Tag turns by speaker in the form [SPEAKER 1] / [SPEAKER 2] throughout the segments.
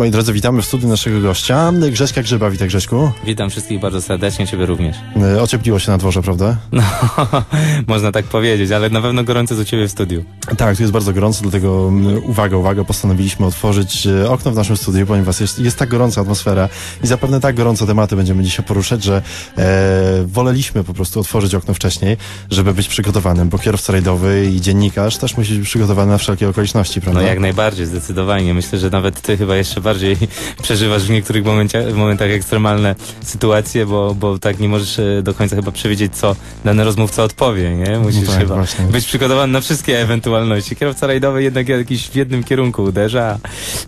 [SPEAKER 1] Moi drodzy, witamy w studiu naszego gościa, Grześka Grzyba. Witaj Grześku.
[SPEAKER 2] Witam wszystkich bardzo serdecznie, Ciebie również.
[SPEAKER 1] E, ociepliło się na dworze, prawda?
[SPEAKER 2] No, można tak powiedzieć, ale na pewno gorąco u Ciebie w studiu.
[SPEAKER 1] Tak, tu jest bardzo gorąco, dlatego mm, uwaga, uwaga, postanowiliśmy otworzyć e, okno w naszym studiu, ponieważ jest, jest tak gorąca atmosfera i zapewne tak gorące tematy będziemy dzisiaj poruszać, że e, woleliśmy po prostu otworzyć okno wcześniej, żeby być przygotowanym, bo kierowca rajdowy i dziennikarz też musi być przygotowany na wszelkie okoliczności, prawda?
[SPEAKER 2] No jak najbardziej, zdecydowanie. Myślę, że nawet Ty chyba jeszcze bardziej przeżywasz w niektórych momencie, momentach ekstremalne sytuacje, bo, bo tak nie możesz e, do końca chyba przewidzieć, co dany rozmówca odpowie, nie? Musisz
[SPEAKER 1] No tak,
[SPEAKER 2] chyba
[SPEAKER 1] właśnie.
[SPEAKER 2] być przygotowany na wszystkie ewentualności. Kierowca rajdowy jednak jakiś w jednym kierunku uderza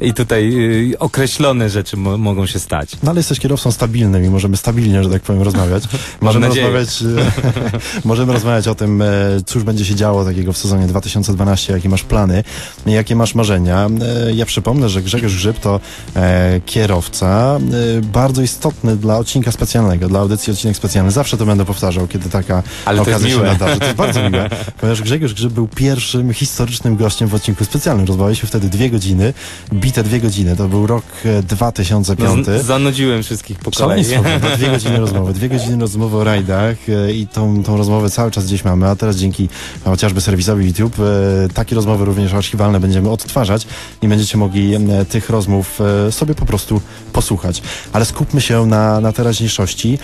[SPEAKER 2] i tutaj y, określone rzeczy mo mogą się stać.
[SPEAKER 1] No ale jesteś kierowcą stabilnym i możemy stabilnie, że tak powiem, rozmawiać. Możemy
[SPEAKER 2] nadzieję.
[SPEAKER 1] rozmawiać, e, możemy rozmawiać o tym, e, cóż będzie się działo takiego w sezonie 2012, jakie masz plany, jakie masz marzenia. Ja przypomnę, że Grzegorz Grzyb to kierowca e, bardzo istotny dla odcinka specjalnego, dla audycji odcinek specjalny. Zawsze to będę powtarzał, kiedy taka
[SPEAKER 2] Ale
[SPEAKER 1] okazja się nadarzy. To jest bardzo miłe, ponieważ Grzegorz Grzyb był pierwszym historycznym gościem w odcinku specjalnym. Rozmawialiśmy wtedy dwie godziny, bite dwie godziny. To był rok e, 2005.
[SPEAKER 2] No, z- zanudziłem wszystkich po kolei.
[SPEAKER 1] Dwie godziny rozmowy, dwie godziny rozmowy o rajdach e, i tą, tą rozmowę cały czas gdzieś mamy, a teraz dzięki e, chociażby serwisowi YouTube e, takie rozmowy również archiwalne będziemy odtwarzać i będziecie mogli e, tych rozmów e, sobie po prostu posłuchać. Ale skupmy się na, na teraźniejszości,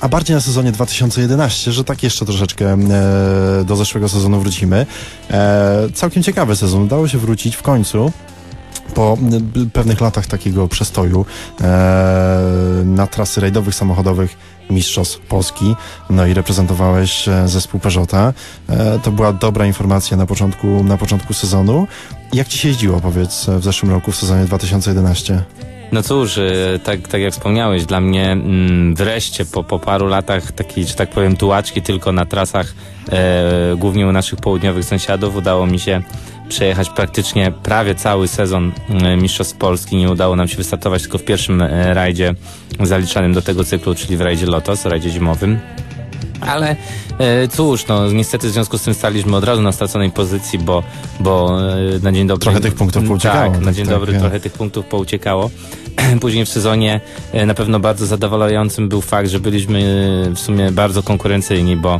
[SPEAKER 1] a bardziej na sezonie 2011, że tak jeszcze troszeczkę e, do zeszłego sezonu wrócimy. E, całkiem ciekawy sezon, udało się wrócić w końcu po pewnych latach takiego przestoju e, na trasy rajdowych, samochodowych Mistrzostw Polski, no i reprezentowałeś e, zespół Peugeota. E, to była dobra informacja na początku, na początku sezonu. Jak ci się jeździło, powiedz, w zeszłym roku, w sezonie 2011?
[SPEAKER 2] No cóż, e, tak, tak jak wspomniałeś, dla mnie mm, wreszcie po, po paru latach takiej, że tak powiem, tułaczki tylko na trasach, e, głównie u naszych południowych sąsiadów, udało mi się przejechać praktycznie prawie cały sezon e, Mistrzostw Polski. Nie udało nam się wystartować tylko w pierwszym e, rajdzie zaliczanym do tego cyklu, czyli w rajdzie Lotos, rajdzie zimowym. Ale e, cóż, no niestety w związku z tym staliśmy od razu na straconej pozycji, bo, bo e, na dzień dobry...
[SPEAKER 1] Trochę tych punktów pouciekało.
[SPEAKER 2] Tak, na
[SPEAKER 1] Tak,
[SPEAKER 2] dzień
[SPEAKER 1] tak,
[SPEAKER 2] dobry
[SPEAKER 1] ja.
[SPEAKER 2] trochę tych punktów pouciekało. Później w sezonie na pewno bardzo zadowalającym był fakt, że byliśmy w sumie bardzo konkurencyjni, bo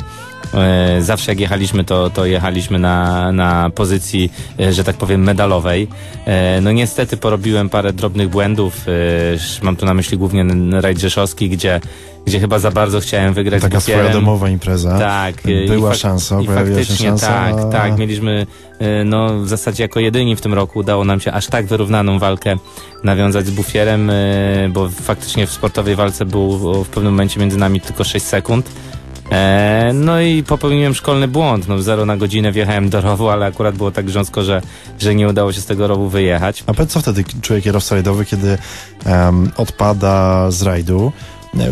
[SPEAKER 2] zawsze jak jechaliśmy, to, to jechaliśmy na, na pozycji, e, że tak powiem, medalowej. E, no niestety porobiłem parę drobnych błędów. E, mam tu na myśli głównie rajd rzeszowski, gdzie, gdzie chyba za bardzo chciałem wygrać
[SPEAKER 1] Taka
[SPEAKER 2] z
[SPEAKER 1] swoja domowa impreza.
[SPEAKER 2] Tak. e,
[SPEAKER 1] Była szansa,
[SPEAKER 2] I
[SPEAKER 1] pojawiła się szansa.
[SPEAKER 2] tak, tak. Mieliśmy, e, no w zasadzie jako jedyni w tym roku udało nam się aż tak wyrównaną walkę nawiązać z bufierem, e, bo faktycznie w sportowej walce było w pewnym momencie między nami tylko 6 sekund. E, no i popełniłem szkolny błąd. No, zero na godzinę wjechałem do rowu, ale akurat było tak grząsko, że, że nie udało się z tego rowu wyjechać.
[SPEAKER 1] A co wtedy czuje kierowca rajdowy, kiedy em, odpada z rajdu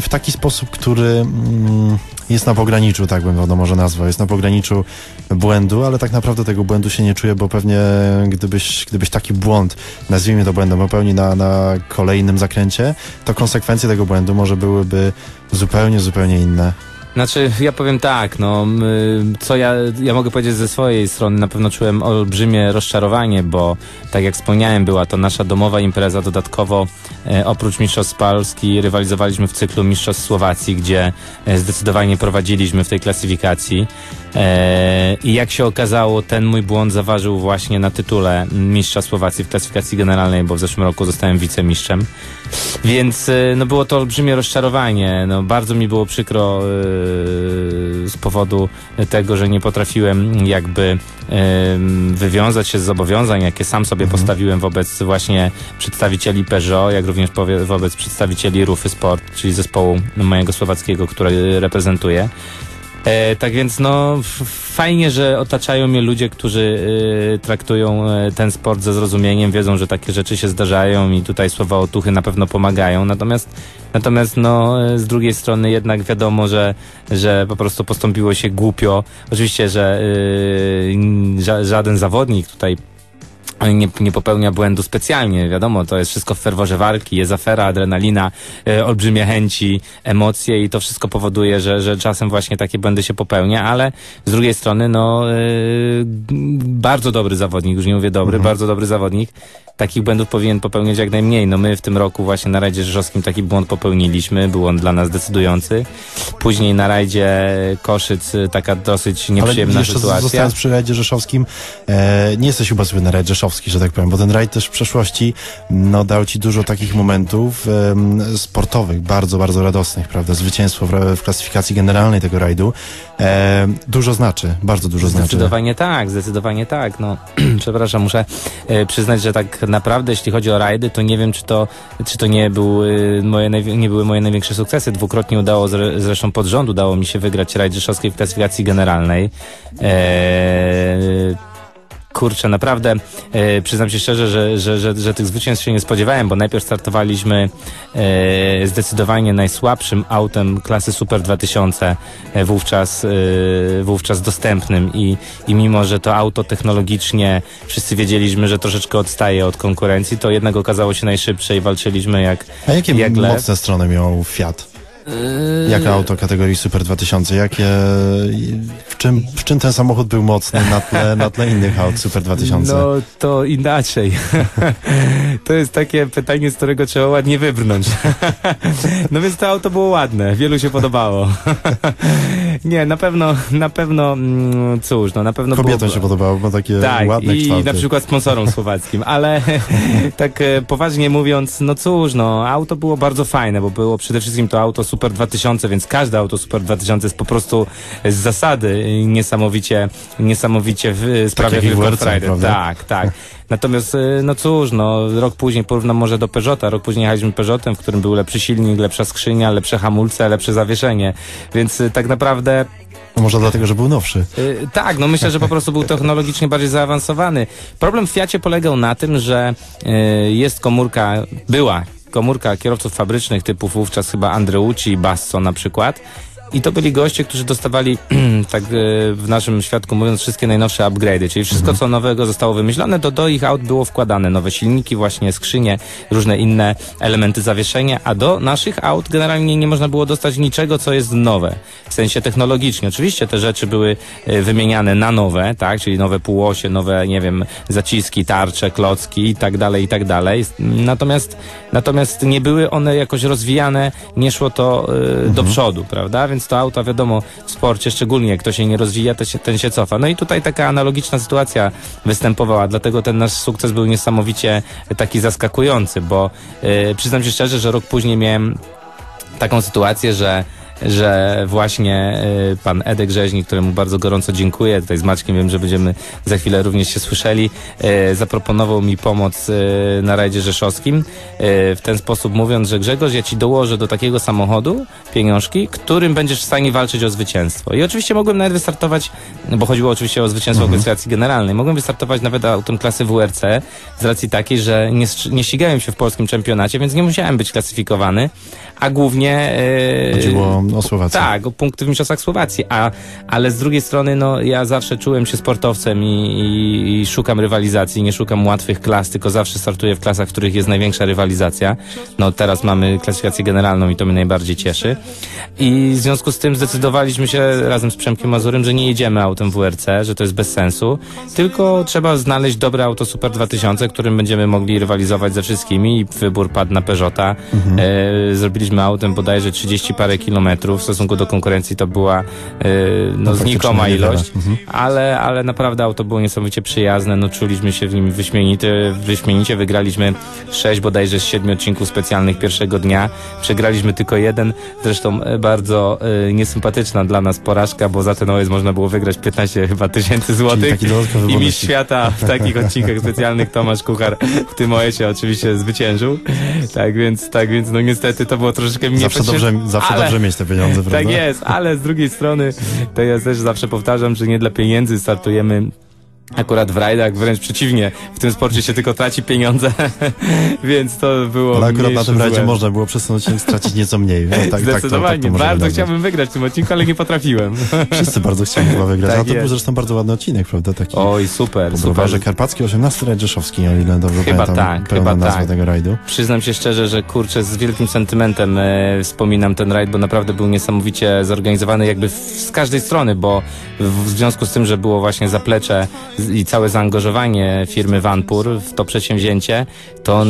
[SPEAKER 1] w taki sposób, który mm, jest na pograniczu, tak bym to może nazwał, jest na pograniczu błędu, ale tak naprawdę tego błędu się nie czuje, bo pewnie gdybyś, gdybyś taki błąd, nazwijmy to błędem, popełni na, na kolejnym zakręcie, to konsekwencje tego błędu może byłyby zupełnie, zupełnie inne.
[SPEAKER 2] Znaczy, ja powiem tak, no, co ja, ja mogę powiedzieć ze swojej strony, na pewno czułem olbrzymie rozczarowanie, bo tak jak wspomniałem, była to nasza domowa impreza, dodatkowo e, oprócz Mistrzostw Polski rywalizowaliśmy w cyklu Mistrzostw Słowacji, gdzie e, zdecydowanie prowadziliśmy w tej klasyfikacji e, i jak się okazało, ten mój błąd zaważył właśnie na tytule Mistrza Słowacji w klasyfikacji generalnej, bo w zeszłym roku zostałem wicemistrzem. Więc y, no było to olbrzymie rozczarowanie. No, bardzo mi było przykro y, z powodu tego, że nie potrafiłem jakby wywiązać się z zobowiązań, jakie sam sobie postawiłem wobec właśnie przedstawicieli Peugeot, jak również wobec przedstawicieli Rufy Sport, czyli zespołu mojego słowackiego, który reprezentuję. E, tak więc no fajnie, że otaczają mnie ludzie, którzy e, traktują e, ten sport ze zrozumieniem, wiedzą, że takie rzeczy się zdarzają i tutaj słowa otuchy na pewno pomagają. Natomiast natomiast no e, z drugiej strony jednak wiadomo, że, że po prostu postąpiło się głupio. Oczywiście, że e, ża- żaden zawodnik tutaj nie, nie popełnia błędu specjalnie. Wiadomo, to jest wszystko w ferworze walki, jest afera, adrenalina, e, olbrzymie chęci, emocje i to wszystko powoduje, że, że czasem właśnie takie błędy się popełnia, ale z drugiej strony, no, e, bardzo dobry zawodnik, już nie mówię dobry, bardzo dobry zawodnik, takich błędów powinien popełniać jak najmniej. No my w tym roku właśnie na rajdzie rzeszowskim taki błąd popełniliśmy, był on dla nas decydujący. Później na rajdzie Koszyc y, taka dosyć nieprzyjemna
[SPEAKER 1] Ale
[SPEAKER 2] sytuacja.
[SPEAKER 1] zostając przy rajdzie rzeszowskim, e, nie jesteś chyba sobie na rajd rzeszowski, że tak powiem, bo ten rajd też w przeszłości no, dał ci dużo takich momentów em, sportowych, bardzo, bardzo radosnych, prawda? Zwycięstwo w, w klasyfikacji generalnej tego rajdu e, dużo znaczy, bardzo dużo znaczy.
[SPEAKER 2] Zdecydowanie tak, zdecydowanie tak. No, przepraszam, muszę e, przyznać, że tak naprawdę jeśli chodzi o rajdy, to nie wiem, czy to, czy to nie, był, e, moje, nie były moje największe sukcesy. Dwukrotnie udało, zre, zresztą pod rząd udało mi się wygrać rajd rzeszowskiej w klasyfikacji generalnej. E, Kurczę, naprawdę e, przyznam się szczerze, że, że, że, że tych zwycięstw się nie spodziewałem, bo najpierw startowaliśmy e, zdecydowanie najsłabszym autem klasy Super 2000 e, wówczas, e, wówczas dostępnym i, i mimo, że to auto technologicznie wszyscy wiedzieliśmy, że troszeczkę odstaje od konkurencji, to jednak okazało się najszybsze i walczyliśmy jak,
[SPEAKER 1] A jakie
[SPEAKER 2] jak lew.
[SPEAKER 1] mocne strony miał Fiat? Jako auto kategorii Super 2000? Jakie, w, czym, w czym ten samochód był mocny na tle, na tle innych aut Super 2000?
[SPEAKER 2] No to inaczej. to jest takie pytanie, z którego trzeba ładnie wybrnąć. no więc to auto było ładne, wielu się podobało. Nie, na pewno, na pewno, mm, cóż, no na pewno
[SPEAKER 1] Kobietom
[SPEAKER 2] było...
[SPEAKER 1] się podobało, bo takie
[SPEAKER 2] Tak,
[SPEAKER 1] ładne
[SPEAKER 2] i
[SPEAKER 1] kształty.
[SPEAKER 2] na przykład sponsorom słowackim, ale tak e, poważnie mówiąc, no cóż, no auto było bardzo fajne, bo było przede wszystkim to auto Super 2000, więc każde auto Super 2000 jest po prostu z zasady e, niesamowicie, niesamowicie w, sprawia
[SPEAKER 1] jak i w
[SPEAKER 2] wielką? Tak, tak. Natomiast, e, no cóż, no rok później porównam może do Peugeota. Rok później jechaliśmy Peugeotem, w którym był lepszy silnik, lepsza skrzynia, lepsze hamulce, lepsze zawieszenie. Więc e, tak naprawdę
[SPEAKER 1] Może dlatego, że był nowszy.
[SPEAKER 2] Y, tak, no myślę, że po prostu był technologicznie bardziej zaawansowany. Problem w Fiacie polegał na tym, że y, jest komórka, była komórka kierowców fabrycznych typu wówczas chyba Andreucci i Basso na przykład. I to byli goście, którzy dostawali, tak y, w naszym świadku mówiąc, wszystkie najnowsze upgrade'y, czyli wszystko, co nowego zostało wymyślone, to do ich aut było wkładane. Nowe silniki, właśnie skrzynie, różne inne elementy zawieszenia, a do naszych aut generalnie nie można było dostać niczego, co jest nowe. W sensie technologicznie. Oczywiście te rzeczy były y, wymieniane na nowe, tak, czyli nowe półosie, nowe, nie wiem, zaciski, tarcze, klocki i tak dalej, i tak dalej. Natomiast, natomiast nie były one jakoś rozwijane, nie szło to y, do przodu, prawda? Więc to auto, wiadomo, w sporcie, szczególnie jak to się nie rozwija, to się, ten się cofa. No i tutaj taka analogiczna sytuacja występowała, dlatego ten nasz sukces był niesamowicie taki zaskakujący, bo y, przyznam się szczerze, że rok później miałem taką sytuację, że że właśnie y, pan Edek Rzeźnik, któremu bardzo gorąco dziękuję, tutaj z Maćkiem wiem, że będziemy za chwilę również się słyszeli, y, zaproponował mi pomoc y, na rajdzie rzeszowskim w ten sposób mówiąc, że Grzegorz, ja ci dołożę do takiego samochodu pieniążki, którym będziesz w stanie walczyć o zwycięstwo. I oczywiście mogłem nawet wystartować, bo chodziło oczywiście o zwycięstwo w klasyfikacji generalnej, mogłem wystartować nawet autem klasy WRC z racji takiej, że nie, nie ścigałem się w polskim czempionacie, więc nie musiałem być klasyfikowany, a głównie...
[SPEAKER 1] Chodziło o Słowację.
[SPEAKER 2] tak, o punkty w Mistrzostwach Słowacji, a, ale z drugiej strony, no, ja zawsze czułem się sportowcem i, i, i szukam rywalizacji, nie szukam łatwych klas, tylko zawsze startuję w klasach, w których jest największa rywalizacja. No, teraz mamy klasyfikację generalną i to mnie najbardziej cieszy. I w związku z tym zdecydowaliśmy się razem z Przemkiem Mazurem, że nie jedziemy autem WRC, że to jest bez sensu, tylko trzeba znaleźć dobre auto Super 2000, którym będziemy mogli rywalizować ze wszystkimi i wybór padł na Peugeota. E, zrobiliśmy autem bodajże 30 parę kilometrów, w stosunku do konkurencji to była e, no,
[SPEAKER 1] faktycznie
[SPEAKER 2] znikoma ilość, ale, ale naprawdę auto było niesamowicie przyjazne, no czuliśmy się w nim wyśmienicie, wyśmienicie, wygraliśmy sześć bodajże z siedmiu odcinków specjalnych pierwszego dnia, przegraliśmy tylko jeden, zresztą e, bardzo e, niesympatyczna dla nas porażka, bo za ten OS można było wygrać 15 chyba tysięcy złotych. i mistrz świata w takich odcinkach specjalnych Tomasz Kuchar w tym OS-ie oczywiście zwyciężył, tak więc, tak więc no niestety to było troszeczkę mnie
[SPEAKER 1] Zawsze, dobrze, zawsze
[SPEAKER 2] ale-
[SPEAKER 1] dobrze mieć te pieniądze, prawda?
[SPEAKER 2] tak jest, ale z drugiej strony to ja też zawsze powtarzam, że nie dla pieniędzy startujemy akurat w rajdach, wręcz przeciwnie, w tym sporcie się tylko traci pieniądze, więc to było
[SPEAKER 1] Ale akurat na tym rajdzie
[SPEAKER 2] złe.
[SPEAKER 1] można było ten odcinek stracić nieco mniej. No, tak, tak, to, tak
[SPEAKER 2] Zdecydowanie,
[SPEAKER 1] to
[SPEAKER 2] bardzo chciałbym wygrać w tym odcinku, ale nie potrafiłem.
[SPEAKER 1] Wszyscy bardzo chcieli chyba wygrać.
[SPEAKER 2] Tak
[SPEAKER 1] A to był
[SPEAKER 2] jest.
[SPEAKER 1] zresztą bardzo ładny odcinek, prawda? Taki
[SPEAKER 2] Oj, super, super.
[SPEAKER 1] Karpacki, 18 rajd rzeszowski, o ile dobrze
[SPEAKER 2] Chyba
[SPEAKER 1] pamiętam
[SPEAKER 2] tak, chyba tak.
[SPEAKER 1] tego rajdu.
[SPEAKER 2] Przyznam się szczerze, że kurczę, z wielkim sentymentem e, wspominam ten rajd, bo naprawdę był niesamowicie zorganizowany jakby w, z każdej strony, bo w, w związku z tym, że było właśnie zaplecze i całe zaangażowanie firmy Vanpur w to przedsięwzięcie, to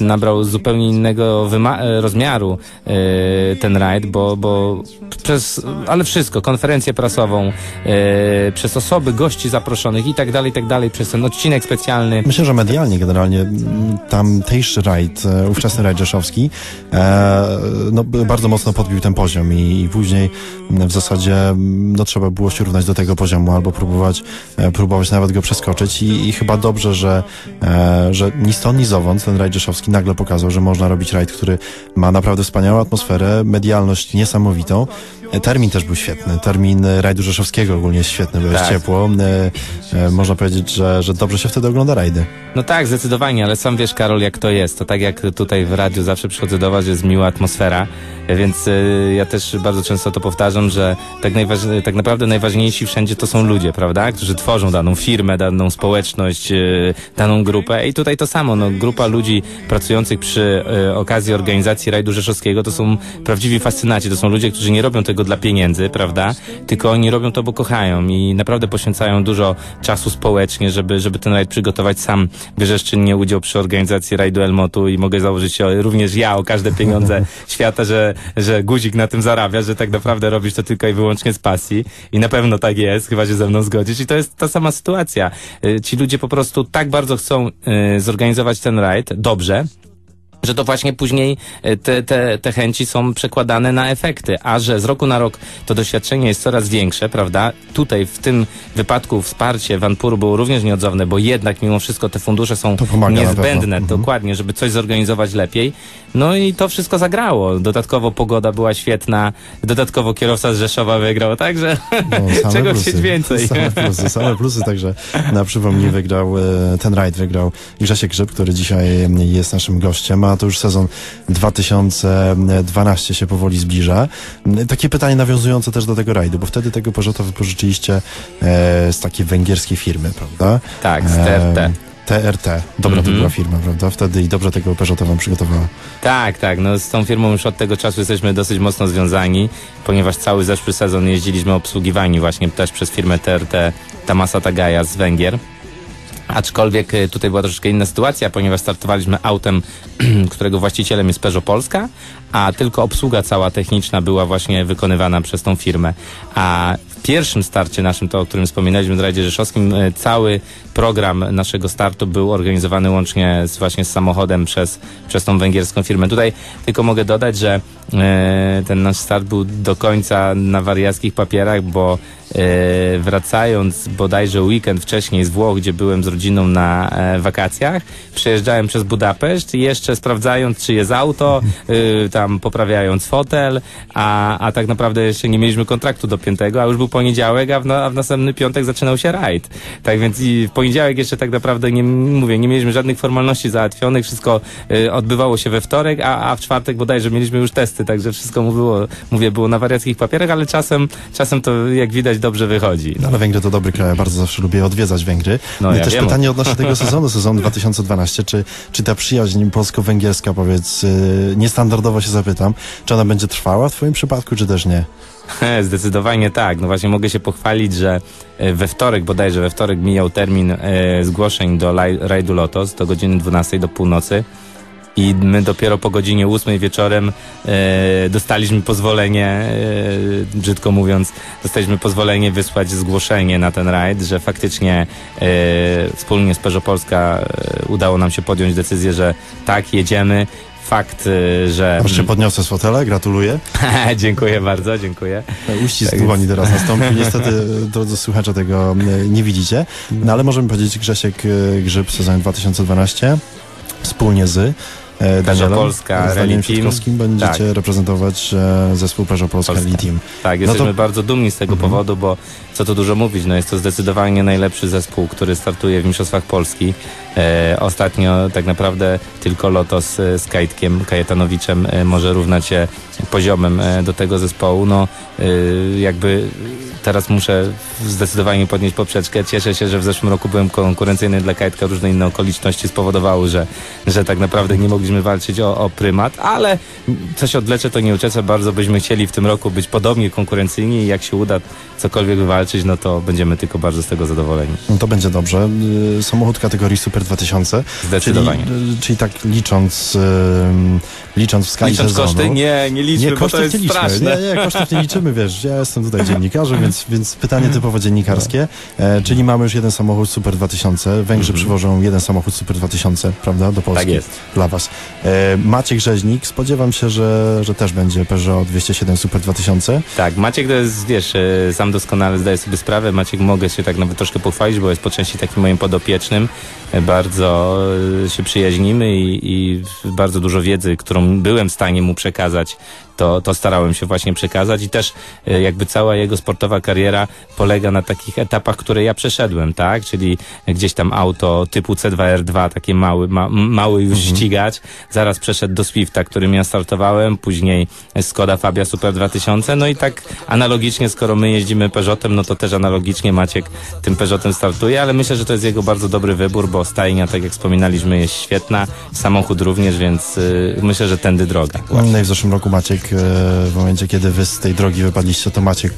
[SPEAKER 2] nabrał zupełnie innego wyma- rozmiaru e, ten rajd, bo, bo przez, ale wszystko, konferencję prasową, e, przez osoby, gości zaproszonych i tak dalej, i tak dalej, przez ten odcinek specjalny.
[SPEAKER 1] Myślę, że medialnie generalnie tamtejszy rajd, e, ówczesny rajd rzeszowski, e, no, bardzo mocno podbił ten poziom i, i później w zasadzie no, trzeba było się równać do tego poziomu albo próbować, e, próbować nawet go przeskoczyć i, i chyba dobrze, że, e, że ni stąd, ni zowąd ten rajd rzeszowski nagle pokazał, że można robić rajd, który ma naprawdę wspaniałą atmosferę, medialność niesamowitą. E, Termin też był świetny. Termin e, rajdu rzeszowskiego ogólnie jest świetny, bo jest
[SPEAKER 2] Tak.
[SPEAKER 1] ciepło. E, można powiedzieć, że, że dobrze się wtedy ogląda rajdy.
[SPEAKER 2] No tak, zdecydowanie, ale sam wiesz, Karol, jak to jest. To tak jak tutaj w radiu zawsze przychodzę do was, jest miła atmosfera, więc ja też bardzo często to powtarzam, że tak, tak naprawdę najważniejsi wszędzie to są ludzie, prawda? Którzy tworzą daną firmę, daną społeczność, daną grupę i tutaj to samo, no grupa ludzi pracujących przy okazji organizacji rajdu rzeszowskiego to są prawdziwi fascynaci, to są ludzie, którzy nie robią tego dla pieniędzy, prawda? Tylko oni robią to, bo kochają i naprawdę poświęcają dużo czasu społecznie, żeby, żeby ten rajd przygotować. Sam bierzesz czynnie udział przy organizacji rajdu Elmotu i mogę założyć również ja o każde pieniądze świata, że, że guzik na tym zarabia, że tak naprawdę robisz to tylko i wyłącznie z pasji i na pewno tak jest, chyba się ze mną zgodzisz i to jest ta sama sytuacja. Y, Ci ludzie po prostu tak bardzo chcą y, zorganizować ten rajd dobrze, że to właśnie później e, te, te, te chęci są przekładane na efekty, a że z roku na rok to doświadczenie jest coraz większe, prawda? Tutaj w tym wypadku wsparcie Vanpuru było również nieodzowne, bo jednak mimo wszystko te fundusze są niezbędne.
[SPEAKER 1] Mhm.
[SPEAKER 2] dokładnie, żeby coś zorganizować lepiej. No i to wszystko zagrało. Dodatkowo pogoda była świetna, dodatkowo kierowca z Rzeszowa wygrał, także
[SPEAKER 1] No,
[SPEAKER 2] czego
[SPEAKER 1] plusy.
[SPEAKER 2] chcieć więcej.
[SPEAKER 1] Same plusy, same plusy, także na przypomnij wygrał, e, ten rajd wygrał Grzesiek Grzyb, który dzisiaj jest naszym gościem, a to już sezon 2012 się powoli zbliża. Takie pytanie nawiązujące też do tego rajdu, bo wtedy tego Peugeota wypożyczyliście e, z takiej węgierskiej firmy, prawda?
[SPEAKER 2] Tak, z
[SPEAKER 1] E,
[SPEAKER 2] TRT.
[SPEAKER 1] TRT. Dobra to
[SPEAKER 2] Mhm.
[SPEAKER 1] była firma, prawda? Wtedy i dobrze tego Peugeota wam przygotowała.
[SPEAKER 2] Tak, tak. No z tą firmą już od tego czasu jesteśmy dosyć mocno związani, ponieważ cały zeszły sezon jeździliśmy obsługiwani właśnie też przez firmę TRT Tamasa Tagaja z Węgier. Aczkolwiek y, tutaj była troszeczkę inna sytuacja, ponieważ startowaliśmy autem, którego właścicielem jest Peugeot Polska, a tylko obsługa cała techniczna była właśnie wykonywana przez tą firmę. A w pierwszym starcie naszym, to o którym wspominaliśmy w Rajdzie Rzeszowskim, y, cały program naszego startu był organizowany łącznie z, właśnie z samochodem przez, przez tą węgierską firmę. Tutaj tylko mogę dodać, że e, ten nasz start był do końca na wariackich papierach, bo wracając bodajże weekend wcześniej z Włoch, gdzie byłem z rodziną na e, wakacjach, przejeżdżałem przez Budapeszt i jeszcze sprawdzając, czy jest auto, y, tam poprawiając fotel, a, a tak naprawdę jeszcze nie mieliśmy kontraktu dopiętego, a już był poniedziałek, a w, a w następny piątek zaczynał się rajd. Tak więc w poniedziałek jeszcze tak naprawdę nie mówię, nie mieliśmy żadnych formalności załatwionych, wszystko odbywało się we wtorek, a, a w czwartek bodajże mieliśmy już testy, także wszystko było, mówię, było na wariackich papierach, ale czasem, czasem to jak widać dobrze wychodzi.
[SPEAKER 1] No ale Węgry to dobry kraj, bardzo zawsze lubię odwiedzać Węgry.
[SPEAKER 2] No,
[SPEAKER 1] No, i
[SPEAKER 2] ja
[SPEAKER 1] też
[SPEAKER 2] wiem.
[SPEAKER 1] pytanie odnośnie tego sezonu, sezonu 2012, czy, czy ta przyjaźń polsko-węgierska, powiedz, yy, niestandardowo się zapytam, czy ona będzie trwała w twoim przypadku, czy też nie?
[SPEAKER 2] Zdecydowanie tak. No właśnie mogę się pochwalić, że e, we wtorek, bodajże we wtorek mijał termin e, zgłoszeń do rajdu Lotos do godziny 12 do północy. I my dopiero po godzinie 8 wieczorem e, dostaliśmy pozwolenie, e, brzydko mówiąc, dostaliśmy pozwolenie wysłać zgłoszenie na ten rajd, że faktycznie e, wspólnie z Peugeot Polska e, udało nam się podjąć decyzję, że tak, jedziemy. Fakt, e, że...
[SPEAKER 1] Aż się podniosę z fotela, gratuluję.
[SPEAKER 2] dziękuję bardzo, dziękuję.
[SPEAKER 1] Uścisk
[SPEAKER 2] Tak
[SPEAKER 1] dłoni teraz nastąpił. Niestety, drodzy słuchacze, tego e, nie widzicie. No ale możemy powiedzieć, Grzesiek Grzyb, sezon 2012, wspólnie z Danielem,
[SPEAKER 2] Polska, Rally Team.
[SPEAKER 1] Świadkowskim będziecie reprezentować e, zespół Peugeot Polska
[SPEAKER 2] Polska.
[SPEAKER 1] Team.
[SPEAKER 2] Tak,
[SPEAKER 1] No
[SPEAKER 2] jesteśmy
[SPEAKER 1] to-
[SPEAKER 2] bardzo dumni z tego
[SPEAKER 1] Mhm.
[SPEAKER 2] powodu, bo co tu dużo mówić, no jest to zdecydowanie najlepszy zespół, który startuje w Mistrzostwach Polski. E, ostatnio tak naprawdę tylko Lotos e, z Kajtkiem Kajetanowiczem e, może równać się poziomem e, do tego zespołu. No e, jakby teraz muszę zdecydowanie podnieść poprzeczkę. Cieszę się, że w zeszłym roku byłem konkurencyjny dla Kajtka. Różne inne okoliczności spowodowały, że, że tak naprawdę nie mogliśmy walczyć o, o prymat, ale coś odleczę, to nie uczę. Bardzo byśmy chcieli w tym roku być podobnie konkurencyjni i jak się uda cokolwiek wywalczyć, no to będziemy tylko bardzo z tego zadowoleni.
[SPEAKER 1] No to będzie dobrze. Y, Samochód kategorii Super 2000.
[SPEAKER 2] Zdecydowanie.
[SPEAKER 1] Czyli, y, czyli tak licząc, y, licząc w skali
[SPEAKER 2] Licząc
[SPEAKER 1] sezonu.
[SPEAKER 2] koszty? Nie, nie liczmy,
[SPEAKER 1] Nie, kosztów nie liczmy.
[SPEAKER 2] straszne.
[SPEAKER 1] Nie, nie, kosztów nie liczymy, wiesz, ja jestem tutaj dziennikarzem, więc, więc pytanie typowo dziennikarskie. E, czyli mamy już jeden samochód Super 2000. Węgrzy przywożą jeden samochód Super 2000, prawda, do Polski.
[SPEAKER 2] Tak jest.
[SPEAKER 1] Dla was. E, Maciek Rzeźnik, spodziewam się, że, że też będzie Peugeot 207 Super 2000.
[SPEAKER 2] Tak, Maciek to jest, wiesz, e, sam doskonale zdaje sobie sprawę. Maciek mogę się tak nawet troszkę pochwalić, bo jest po części takim moim podopiecznym. E, Bardzo się przyjaźnimy i, i bardzo dużo wiedzy, którą byłem w stanie mu przekazać, to, to starałem się właśnie przekazać i też e, jakby cała jego sportowa kariera polega na takich etapach, które ja przeszedłem, tak? Czyli gdzieś tam auto typu C2R2, takie mały, ma, mały już ścigacz. Zaraz przeszedł do Swifta, którym ja startowałem, później Skoda Fabia Super 2000, no i tak analogicznie, skoro my jeździmy Peugeotem, no to też analogicznie Maciek tym Peugeotem startuje, ale myślę, że to jest jego bardzo dobry wybór, bo stajnia, tak jak wspominaliśmy, jest świetna, samochód również, więc y, myślę, że tędy droga.
[SPEAKER 1] No i w zeszłym roku Maciek, w momencie kiedy wy z tej drogi wypadliście, to Maciek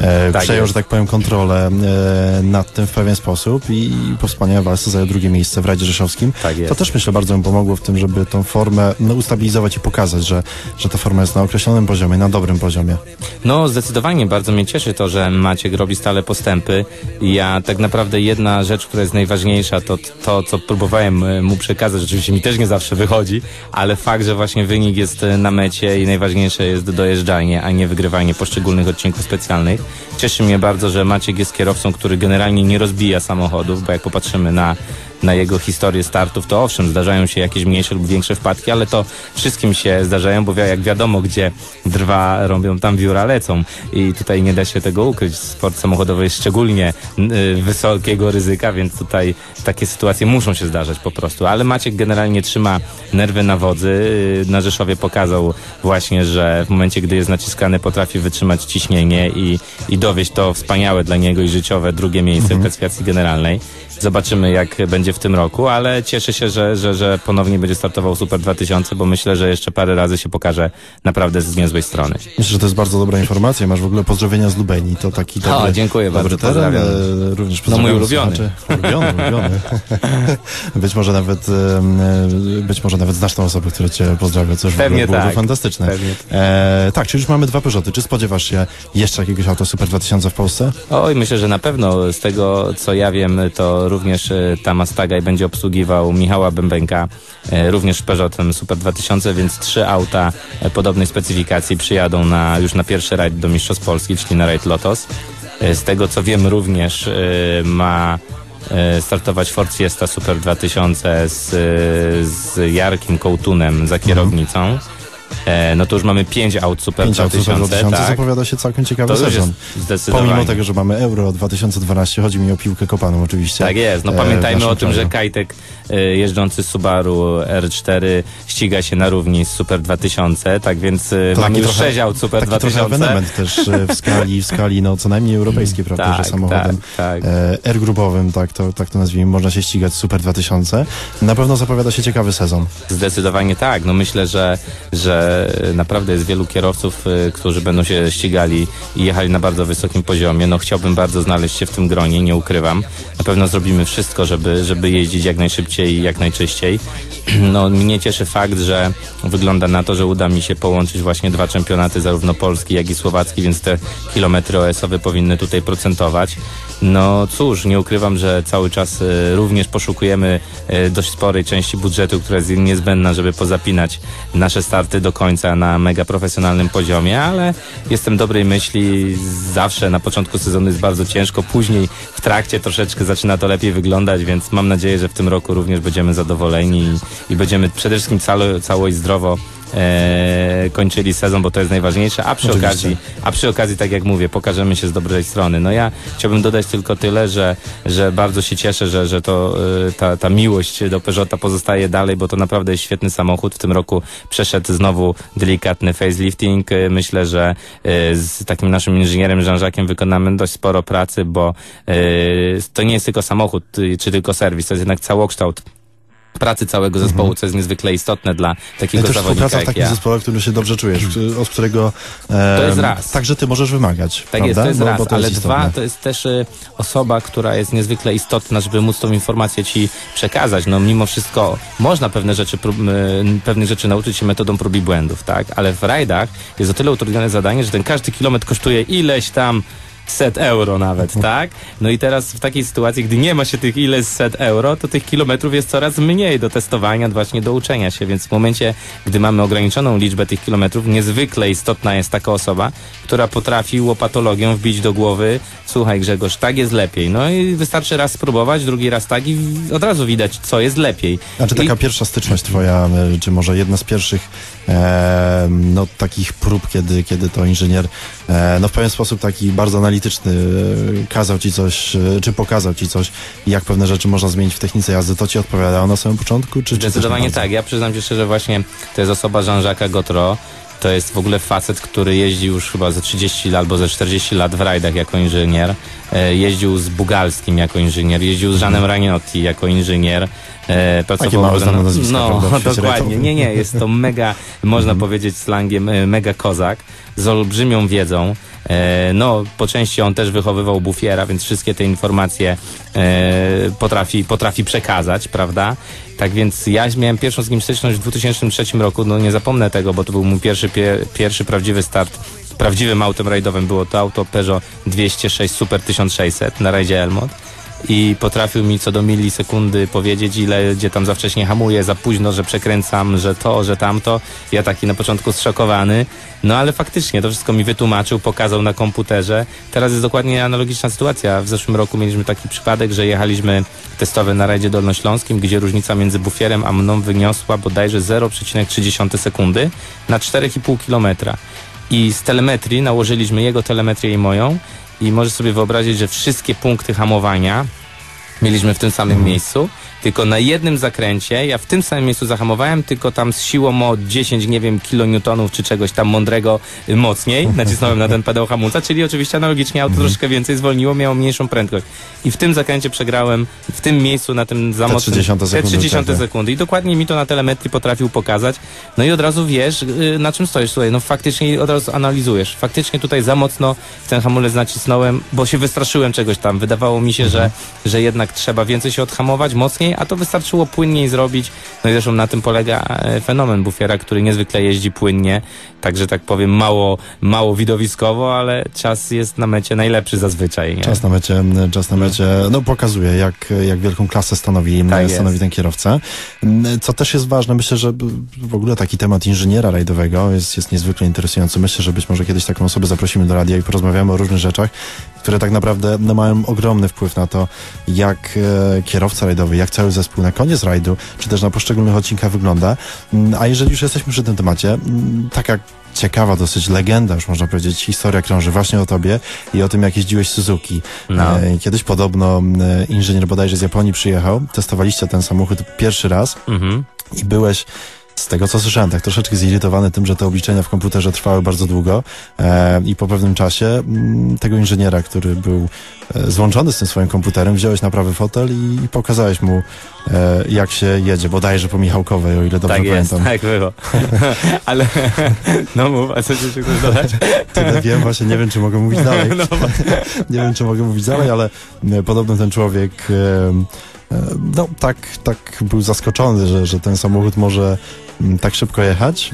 [SPEAKER 1] e,
[SPEAKER 2] Tak
[SPEAKER 1] przejął,
[SPEAKER 2] jest.
[SPEAKER 1] że tak powiem, kontrolę e, nad tym w pewien sposób i po wspaniałej walce zajął drugie miejsce w Rajdzie Rzeszowskim.
[SPEAKER 2] Tak.
[SPEAKER 1] To też myślę bardzo mu pomogło w tym, żeby tą formę no, ustabilizować i pokazać, że, że ta forma jest na określonym poziomie, na dobrym poziomie.
[SPEAKER 2] No, zdecydowanie bardzo mnie cieszy to, że Maciek robi stale postępy. Ja tak naprawdę jedna rzecz, która jest najważniejsza, to to, co próbowałem e, mu przekazać, rzeczywiście mi też nie zawsze wychodzi, ale fakt, że właśnie wynik jest e, na mecie i najważniejsze jest dojeżdżanie, a nie wygrywanie poszczególnych odcinków specjalnych. Cieszy mnie bardzo, że Maciek jest kierowcą, który generalnie nie rozbija samochodów, bo jak popatrzymy na na jego historię startów, to owszem, zdarzają się jakieś mniejsze lub większe wpadki, ale to wszystkim się zdarzają, bo jak wiadomo, gdzie drwa robią, tam wióra lecą i tutaj nie da się tego ukryć. Sport samochodowy jest szczególnie y, wysokiego ryzyka, więc tutaj takie sytuacje muszą się zdarzać po prostu. Ale Maciek generalnie trzyma nerwy na wodzy. Y, Na Rzeszowie pokazał właśnie, że w momencie, gdy jest naciskany, potrafi wytrzymać ciśnienie i, i dowieść to wspaniałe dla niego i życiowe drugie miejsce w klasyfikacji generalnej. Zobaczymy, jak będzie w tym roku, ale cieszę się, że, że, że ponownie będzie startował Super 2000, bo myślę, że jeszcze parę razy się pokaże naprawdę z niezłej strony.
[SPEAKER 1] Myślę, że to jest bardzo dobra informacja. Masz w ogóle pozdrowienia z Lubeni. To taki dobry,
[SPEAKER 2] dziękuję
[SPEAKER 1] dobry
[SPEAKER 2] bardzo,
[SPEAKER 1] teren.
[SPEAKER 2] pozdrawiam.
[SPEAKER 1] E, Również
[SPEAKER 2] No, mój ulubiony.
[SPEAKER 1] słuchaczy. Ulubiony, ulubiony. być może nawet e, być może nawet znasz tą osobę, która cię pozdrawia, co już w ogóle
[SPEAKER 2] Pewnie tak.
[SPEAKER 1] fantastyczne.
[SPEAKER 2] Pewnie.
[SPEAKER 1] E, tak, czyli już mamy dwa Peugeoty. Czy spodziewasz się jeszcze jakiegoś auto Super 2000 w Polsce?
[SPEAKER 2] Oj, myślę, że na pewno z tego, co ja wiem, to również e, ta Mastagaj będzie obsługiwał Michała Bębenka, e, również Peugeotem Super 2000, więc trzy auta e, podobnej specyfikacji przyjadą na, już na pierwszy rajd do Mistrzostw Polski, czyli na rajd Lotos. Z tego, co wiem, również ma startować Ford Fiesta Super 2000 z, z Jarkiem Kołtunem za kierownicą. E, No to już mamy pięć aut Super
[SPEAKER 1] Pięć aut Super
[SPEAKER 2] 2000,
[SPEAKER 1] 2000
[SPEAKER 2] tak.
[SPEAKER 1] zapowiada się całkiem ciekawy
[SPEAKER 2] To
[SPEAKER 1] sezon. Pomimo tego, że mamy Euro 2012, chodzi mi o piłkę kopaną oczywiście.
[SPEAKER 2] Tak jest. No
[SPEAKER 1] e,
[SPEAKER 2] pamiętajmy o tym, że
[SPEAKER 1] kraju.
[SPEAKER 2] Kajtek e, jeżdżący Subaru R4 ściga się na równi z Super 2000, tak więc e,
[SPEAKER 1] To
[SPEAKER 2] mamy
[SPEAKER 1] taki
[SPEAKER 2] już
[SPEAKER 1] trochę-
[SPEAKER 2] sześć aut Super
[SPEAKER 1] Taki trochę
[SPEAKER 2] 2000.
[SPEAKER 1] ewenement też e, w skali, w skali no, co najmniej europejskiej, prawda,
[SPEAKER 2] Tak,
[SPEAKER 1] że samochodem
[SPEAKER 2] tak, tak.
[SPEAKER 1] e, R-grupowym, tak to, tak to nazwijmy, można się ścigać z Super 2000. Na pewno zapowiada się ciekawy sezon.
[SPEAKER 2] Zdecydowanie tak. No myślę, że, że naprawdę jest wielu kierowców, y, którzy będą się ścigali i jechali na bardzo wysokim poziomie. No chciałbym bardzo znaleźć się w tym gronie, nie ukrywam. Na pewno zrobimy wszystko, żeby, żeby jeździć jak najszybciej i jak najczyściej. No mnie cieszy fakt, że wygląda na to, że uda mi się połączyć właśnie dwa czempionaty, zarówno polski, jak i słowacki, więc te kilometry OS-owe powinny tutaj procentować. No cóż, nie ukrywam, że cały czas e, również poszukujemy e, dość sporej części budżetu, która jest niezbędna, żeby pozapinać nasze starty do końca na mega profesjonalnym poziomie, ale jestem dobrej myśli. Zawsze na początku sezonu jest bardzo ciężko, później w trakcie troszeczkę zaczyna to lepiej wyglądać, więc mam nadzieję, że w tym roku również będziemy zadowoleni i, będziemy przede wszystkim cało i zdrowo e, kończyli sezon, bo to jest najważniejsze, a przy
[SPEAKER 1] Oczywiście.
[SPEAKER 2] okazji, a przy okazji, tak jak mówię, pokażemy się z dobrej strony. No ja chciałbym dodać tylko tyle, że, że bardzo się cieszę, że, że to e, ta, ta miłość do Peugeota pozostaje dalej, bo to naprawdę jest świetny samochód. W tym roku przeszedł znowu delikatny facelifting. E, Myślę, że e, z takim naszym inżynierem Jean-Jacques'em wykonamy dość sporo pracy, bo to nie jest tylko samochód, czy tylko serwis, to jest jednak całokształt pracy całego zespołu, co jest niezwykle istotne dla takiego
[SPEAKER 1] też
[SPEAKER 2] zawodnika
[SPEAKER 1] współpraca w takim
[SPEAKER 2] ja.
[SPEAKER 1] zespole, w którym się dobrze czujesz, od którego e,
[SPEAKER 2] To jest raz.
[SPEAKER 1] także ty możesz wymagać.
[SPEAKER 2] Tak
[SPEAKER 1] prawda?
[SPEAKER 2] jest, to jest
[SPEAKER 1] Bo-
[SPEAKER 2] raz,
[SPEAKER 1] bo to
[SPEAKER 2] ale
[SPEAKER 1] jest
[SPEAKER 2] dwa to jest też y, osoba, która jest niezwykle istotna, żeby móc tą informację ci przekazać. No mimo wszystko można pewne rzeczy, prób, y, pewnych rzeczy nauczyć się metodą prób i błędów, tak? Ale w rajdach jest o tyle utrudnione zadanie, że ten każdy kilometr kosztuje ileś tam set euro nawet, tak? No i teraz w takiej sytuacji, gdy nie ma się tych ileś set euro, to tych kilometrów jest coraz mniej do testowania, właśnie do uczenia się, więc w momencie, gdy mamy ograniczoną liczbę tych kilometrów, niezwykle istotna jest taka osoba, która potrafi łopatologią wbić do głowy, słuchaj Grzegorz, tak jest lepiej. No i wystarczy raz spróbować, drugi raz tak i od razu widać, co jest lepiej.
[SPEAKER 1] Znaczy
[SPEAKER 2] I-
[SPEAKER 1] taka pierwsza styczność twoja, e, czy może jedna z pierwszych e, no, takich prób, kiedy, kiedy to inżynier e, no, w pewien sposób taki bardzo analityczny e, kazał ci coś, e, czy pokazał ci coś, jak pewne rzeczy można zmienić w technice jazdy, to ci odpowiadało na samym początku? Czy, czy
[SPEAKER 2] Zdecydowanie
[SPEAKER 1] bardzo?
[SPEAKER 2] tak. Ja przyznam się szczerze, właśnie to jest osoba Jean-Jacques Gautreau. To jest w ogóle facet, który jeździ już chyba ze 30 albo ze 40 lat w rajdach jako inżynier. E, jeździł z Bugalskim jako inżynier, jeździł z Żanem Ragnotti jako inżynier. E, pracował
[SPEAKER 1] mało
[SPEAKER 2] w-
[SPEAKER 1] znane nazwiska,
[SPEAKER 2] No,
[SPEAKER 1] świecie
[SPEAKER 2] dokładnie. Nie, nie, jest to mega, można powiedzieć slangiem, e, mega kozak z olbrzymią wiedzą. E, no, po części on też wychowywał bufiera, więc wszystkie te informacje e, potrafi, potrafi przekazać, prawda? Tak więc ja miałem pierwszą z nim styczność w 2003 roku, no nie zapomnę tego, bo to był mój pierwszy, pie, pierwszy prawdziwy start prawdziwym autem rajdowym. Było to auto Peugeot 206 Super 1600 na rajdzie Elmot i potrafił mi co do milisekundy powiedzieć, ile gdzie tam za wcześnie hamuję, za późno, że przekręcam, że to, że tamto. Ja taki na początku zszokowany, no ale faktycznie to wszystko mi wytłumaczył, pokazał na komputerze. Teraz jest dokładnie analogiczna sytuacja. W zeszłym roku mieliśmy taki przypadek, że jechaliśmy testowy na rajdzie dolnośląskim, gdzie różnica między bufierem a mną wyniosła bodajże 0,3 sekundy na 4,5 kilometra. I z telemetrii nałożyliśmy jego telemetrię i moją i możesz sobie wyobrazić, że wszystkie punkty hamowania mieliśmy w tym samym miejscu, tylko na jednym zakręcie, ja w tym samym miejscu zahamowałem, tylko tam z siłą o 10, nie wiem, kilonewtonów czy czegoś tam mądrego y, mocniej, nacisnąłem na ten pedał hamulca, czyli oczywiście analogicznie auto troszkę więcej zwolniło, miało mniejszą prędkość. I w tym zakręcie przegrałem, w tym miejscu, na tym za
[SPEAKER 1] Te
[SPEAKER 2] mocnym...
[SPEAKER 1] 30
[SPEAKER 2] te
[SPEAKER 1] sekundy
[SPEAKER 2] 30
[SPEAKER 1] utraty.
[SPEAKER 2] sekundy. I dokładnie mi to na telemetrii potrafił pokazać. No i od razu wiesz, y, na czym stoisz. Słuchaj, no faktycznie od razu analizujesz. Faktycznie tutaj za mocno w ten hamulec nacisnąłem, bo się wystraszyłem czegoś tam. Wydawało mi się, że, że jednak trzeba więcej się odhamować, mocniej, a to wystarczyło płynniej zrobić. No i zresztą na tym polega e, fenomen bufiera, który niezwykle jeździ płynnie. Także tak powiem, mało, mało widowiskowo, ale czas jest na mecie najlepszy zazwyczaj. Nie?
[SPEAKER 1] Czas na mecie, czas na mecie, no pokazuje, jak, jak wielką klasę stanowi,
[SPEAKER 2] Tak
[SPEAKER 1] stanowi
[SPEAKER 2] jest.
[SPEAKER 1] ten kierowca. Mm, Co też jest ważne, myślę, że w ogóle taki temat inżyniera rajdowego jest, jest niezwykle interesujący. Myślę, że być może kiedyś taką osobę zaprosimy do radia i porozmawiamy o różnych rzeczach, które tak naprawdę no, mają ogromny wpływ na to, jak e, kierowca rajdowy, jak cały zespół na koniec rajdu, czy też na poszczególnych odcinkach wygląda. Mm, A jeżeli już jesteśmy przy tym temacie, mm, taka ciekawa dosyć legenda, już można powiedzieć, historia krąży właśnie o tobie i o tym, jak jeździłeś Suzuki.
[SPEAKER 2] No.
[SPEAKER 1] E, Kiedyś podobno e, inżynier bodajże z Japonii przyjechał, testowaliście ten samochód pierwszy raz
[SPEAKER 2] Mhm.
[SPEAKER 1] i byłeś z tego co słyszałem, tak troszeczkę zirytowany tym, że te obliczenia w komputerze trwały bardzo długo e, i po pewnym czasie mm, tego inżyniera, który był e, złączony z tym swoim komputerem, wziąłeś na prawy fotel i, i pokazałeś mu, e, jak się jedzie, bodajże po Michałkowej, o ile dobrze
[SPEAKER 2] Tak jest,
[SPEAKER 1] pamiętam.
[SPEAKER 2] tak było. Ale, no mów, a co jeszcze chcesz dodać?
[SPEAKER 1] Tyle wiem, właśnie nie wiem, czy mogę mówić dalej.
[SPEAKER 2] No,
[SPEAKER 1] nie wiem, czy mogę mówić dalej, ale e, podobno ten człowiek e, e, no, tak, tak był zaskoczony, że, że ten samochód może tak szybko jechać.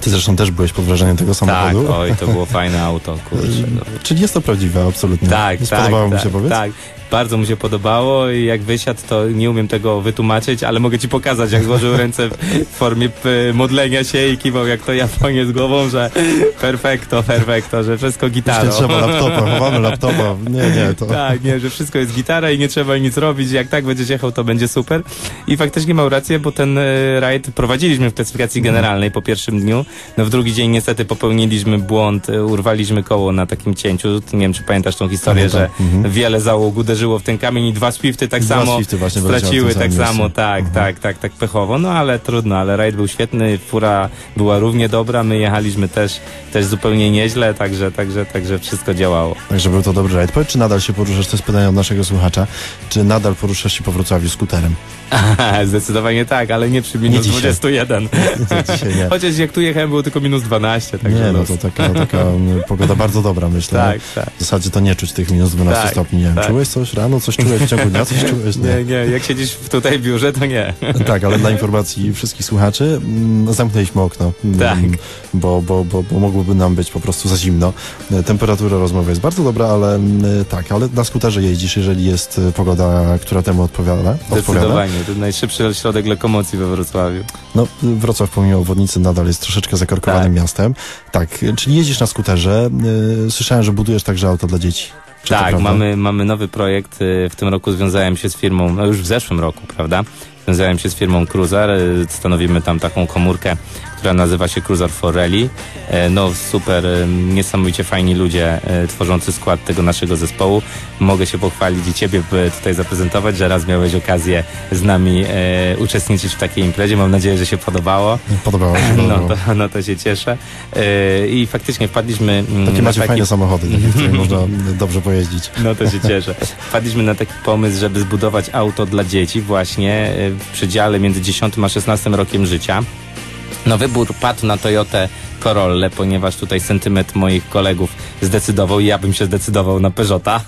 [SPEAKER 1] Ty zresztą też byłeś pod wrażeniem tego
[SPEAKER 2] tak,
[SPEAKER 1] samochodu.
[SPEAKER 2] oj, to było fajne auto, kurczę. No.
[SPEAKER 1] Czyli jest to prawdziwe, absolutnie.
[SPEAKER 2] Tak, tak,
[SPEAKER 1] Spodobało
[SPEAKER 2] tak,
[SPEAKER 1] mi się, powiedz?
[SPEAKER 2] Tak. Bardzo mu się podobało i jak wysiadł, to nie umiem tego wytłumaczyć, ale mogę ci pokazać, jak złożył ręce w formie modlenia się i kiwał jak to Japonie z głową, że perfekto, perfekto, że wszystko
[SPEAKER 1] Już
[SPEAKER 2] gitarą.
[SPEAKER 1] nie trzeba laptopa, chowamy laptopa. Nie, nie, to...
[SPEAKER 2] Tak, nie, że wszystko jest gitara i nie trzeba nic robić. Jak tak będziesz jechał, to będzie super. I faktycznie miał rację, bo ten e, rajd prowadziliśmy w klasyfikacji generalnej po pierwszym dniu. No w drugi dzień niestety popełniliśmy błąd, e, urwaliśmy koło na takim cięciu. Nie wiem, czy pamiętasz tą historię,
[SPEAKER 1] Pamiętam.
[SPEAKER 2] że
[SPEAKER 1] Mhm.
[SPEAKER 2] wiele załóg uderzyło w ten kamień i dwa Swifty tak
[SPEAKER 1] Dwa
[SPEAKER 2] samo
[SPEAKER 1] Swifty
[SPEAKER 2] straciły tak samo, tak,
[SPEAKER 1] Mhm.
[SPEAKER 2] tak, tak, tak pechowo. No ale trudno, ale rajd był świetny, fura była równie dobra, my jechaliśmy też, też zupełnie nieźle, także, także, także wszystko działało.
[SPEAKER 1] Także był to dobry rajd. Powiedz, czy nadal się poruszasz, to jest pytanie od naszego słuchacza, czy nadal poruszasz się po Wrocławiu skuterem?
[SPEAKER 2] Zdecydowanie tak, ale nie przy minus
[SPEAKER 1] dzisiaj.
[SPEAKER 2] 21.
[SPEAKER 1] Dzisiaj nie.
[SPEAKER 2] Chociaż jak tu jechałem było tylko minus 12, także
[SPEAKER 1] Nie, no to taka, taka mm, pogoda bardzo dobra, myślę.
[SPEAKER 2] Tak, tak.
[SPEAKER 1] W zasadzie to nie czuć tych minus 12
[SPEAKER 2] Tak,
[SPEAKER 1] stopni. Nie
[SPEAKER 2] tak.
[SPEAKER 1] czułeś coś rano, coś czułeś w ciągu dnia, coś czułeś?
[SPEAKER 2] Nie, nie, jak siedzisz w- tutaj w biurze, to nie.
[SPEAKER 1] Tak, ale dla informacji wszystkich słuchaczy, mm, zamknęliśmy okno, mm,
[SPEAKER 2] Tak.
[SPEAKER 1] bo, bo, bo, bo mogłoby nam być po prostu za zimno. Temperatura rozmowy jest bardzo dobra, ale tak, ale na skuterze jeździsz, jeżeli jest e, pogoda, która temu odpowiada. odpowiada.
[SPEAKER 2] Zdecydowanie, to najszybszy środek lokomocji we Wrocławiu.
[SPEAKER 1] No, Wrocław pomimo obwodnicy nadal jest troszeczkę zakorkowanym
[SPEAKER 2] Tak.
[SPEAKER 1] miastem. Tak, czyli jeździsz na skuterze. e, Słyszałem, że budujesz także auto dla dzieci. Czy
[SPEAKER 2] tak, mamy, mamy nowy projekt. y, W tym roku związałem się z firmą, no już w zeszłym roku, prawda? Związałem się z firmą Cruiser. y, Stanowimy tam taką komórkę, która nazywa się Cruiser for Rally. E, No super, y, niesamowicie fajni ludzie y, tworzący skład tego naszego zespołu. Mogę się pochwalić i ciebie tutaj zaprezentować, że raz miałeś okazję z nami e, uczestniczyć w takiej imprezie. Mam nadzieję, że się podobało.
[SPEAKER 1] Podobało się.
[SPEAKER 2] No to, no to się cieszę. E, I faktycznie wpadliśmy mm,
[SPEAKER 1] Takie
[SPEAKER 2] na
[SPEAKER 1] macie
[SPEAKER 2] taki
[SPEAKER 1] fajne samochody, takie, można dobrze pojeździć.
[SPEAKER 2] no to się cieszę. Wpadliśmy na taki pomysł, żeby zbudować auto dla dzieci właśnie e, w przedziale między 10 a 16 rokiem życia. No wybór padł na Toyotę Corollę, ponieważ tutaj sentyment moich kolegów zdecydował i ja bym się zdecydował na Peugeota.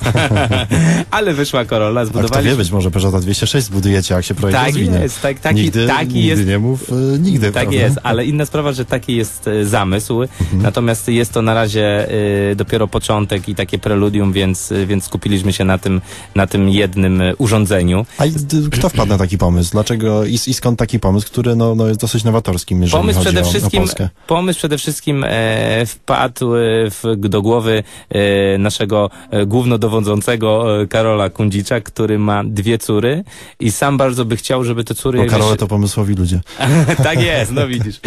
[SPEAKER 2] Ale wyszła Corolla,
[SPEAKER 1] A kto
[SPEAKER 2] zbudowaliśmy...
[SPEAKER 1] wie, być może Peugeota 206 zbudujecie, jak się projekt
[SPEAKER 2] Tak
[SPEAKER 1] rozwinie.
[SPEAKER 2] jest, tak, taki,
[SPEAKER 1] nigdy,
[SPEAKER 2] taki
[SPEAKER 1] nigdy
[SPEAKER 2] jest
[SPEAKER 1] nie mów, e, nigdy,
[SPEAKER 2] tak
[SPEAKER 1] prawda?
[SPEAKER 2] jest, ale inna sprawa, że taki jest e, zamysł,
[SPEAKER 1] Mhm.
[SPEAKER 2] natomiast jest to na razie e, dopiero początek i takie preludium, więc, e, więc skupiliśmy się na tym, na tym jednym e, urządzeniu.
[SPEAKER 1] A i kto wpadł na taki pomysł? Dlaczego i, i skąd taki pomysł, który no, no jest dosyć nowatorskim, jeżeli
[SPEAKER 2] Pomysł
[SPEAKER 1] chodzi
[SPEAKER 2] przede,
[SPEAKER 1] o, o
[SPEAKER 2] wszystkim,
[SPEAKER 1] Polskę?
[SPEAKER 2] pomysł przede wszystkim e, wpadł w, do głowy e, naszego e, głównodowodzącego e, Karola Kundzicza, który ma dwie córy i sam bardzo by chciał, żeby te córy...
[SPEAKER 1] Bo
[SPEAKER 2] jak
[SPEAKER 1] Karole to pomysłowi ludzie.
[SPEAKER 2] tak jest, no widzisz.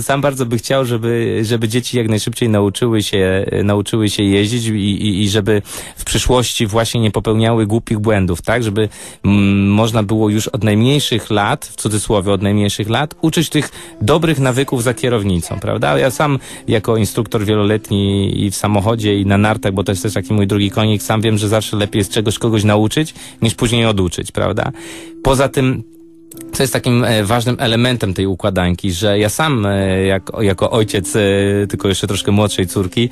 [SPEAKER 2] Sam bardzo by chciał, żeby, żeby dzieci jak najszybciej nauczyły się, nauczyły się jeździć i, i, i żeby w przyszłości właśnie nie popełniały głupich błędów, tak? Żeby mm, można było już od najmniejszych lat, w cudzysłowie od najmniejszych lat, uczyć tych dobrych nawyków za kierownicą, prawda? Ja sam jako instruktor wieloletni i w samochodzie i na nartach, bo to jest też taki mój drugi konik, sam wiem, że zawsze lepiej jest czegoś kogoś nauczyć, niż później oduczyć, prawda? Poza tym co jest takim e, ważnym elementem tej układanki, że ja sam e, jak, jako ojciec, e, tylko jeszcze troszkę młodszej córki,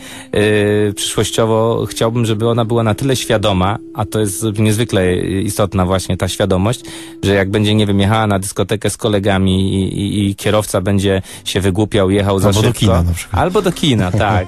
[SPEAKER 2] przyszłościowo chciałbym, żeby ona była na tyle świadoma, a to jest niezwykle istotna właśnie ta świadomość, że jak będzie, nie wiem, jechała na dyskotekę z kolegami i, i, i kierowca będzie się wygłupiał, jechał za
[SPEAKER 1] Albo do
[SPEAKER 2] szybko.
[SPEAKER 1] kina na przykład.
[SPEAKER 2] Albo do kina, tak.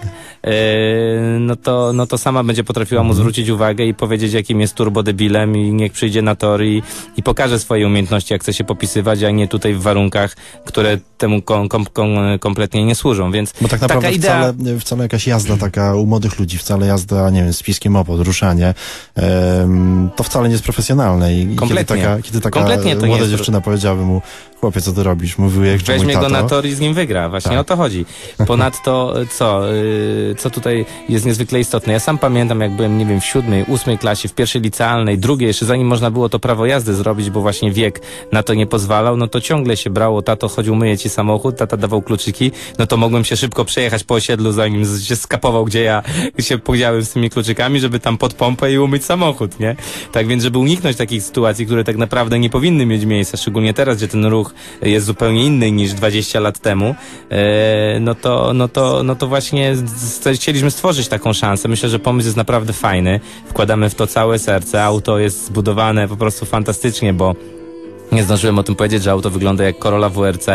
[SPEAKER 2] No, to, no to sama będzie potrafiła mu zwrócić uwagę i powiedzieć, jakim jest turbodebilem i niech przyjdzie na tor i, i pokaże swoje umiejętności, jak chce się popisywać, a nie tutaj w warunkach, które temu kom, kom, kom, kompletnie nie służą. Więc
[SPEAKER 1] Bo tak naprawdę
[SPEAKER 2] taka idea...
[SPEAKER 1] wcale, wcale jakaś jazda taka u młodych ludzi, wcale jazda, nie wiem, z piskiem opod, ruszanie, em, to wcale nie jest profesjonalne. I
[SPEAKER 2] Kompletnie.
[SPEAKER 1] Kiedy taka, kiedy taka
[SPEAKER 2] Kompletnie
[SPEAKER 1] młoda
[SPEAKER 2] jest-
[SPEAKER 1] dziewczyna powiedziałaby mu, chłopie, co ty robisz? Mówił jak mój
[SPEAKER 2] Weźmie go na tor i z nim wygra. Właśnie
[SPEAKER 1] Tak.
[SPEAKER 2] o to chodzi. Ponadto, co, y, co tutaj jest niezwykle istotne. Ja sam pamiętam, jak byłem, nie wiem, w siódmej, ósmej klasie, w pierwszej licealnej, drugiej, jeszcze zanim można było to prawo jazdy zrobić, bo właśnie wiek na to nie pozwalał, no to ciągle się brało, tato chodził, myje ci samochód, tata dawał kluczyki, no to mogłem się szybko przejechać po osiedlu, zanim się skapował, gdzie ja się podziałem z tymi kluczykami, żeby tam pod pompę i umyć samochód, nie? Tak więc, żeby uniknąć takich sytuacji, które tak naprawdę nie powinny mieć miejsca, szczególnie teraz, gdzie ten ruch jest zupełnie inny niż 20 lat temu, e, no to, no to, no to właśnie chcieliśmy stworzyć taką szansę. Myślę, że pomysł jest naprawdę fajny. Wkładamy w to całe serce. Auto jest zbudowane po prostu fantastycznie, bo Nie zdążyłem o tym powiedzieć, że auto wygląda jak Corolla WRC,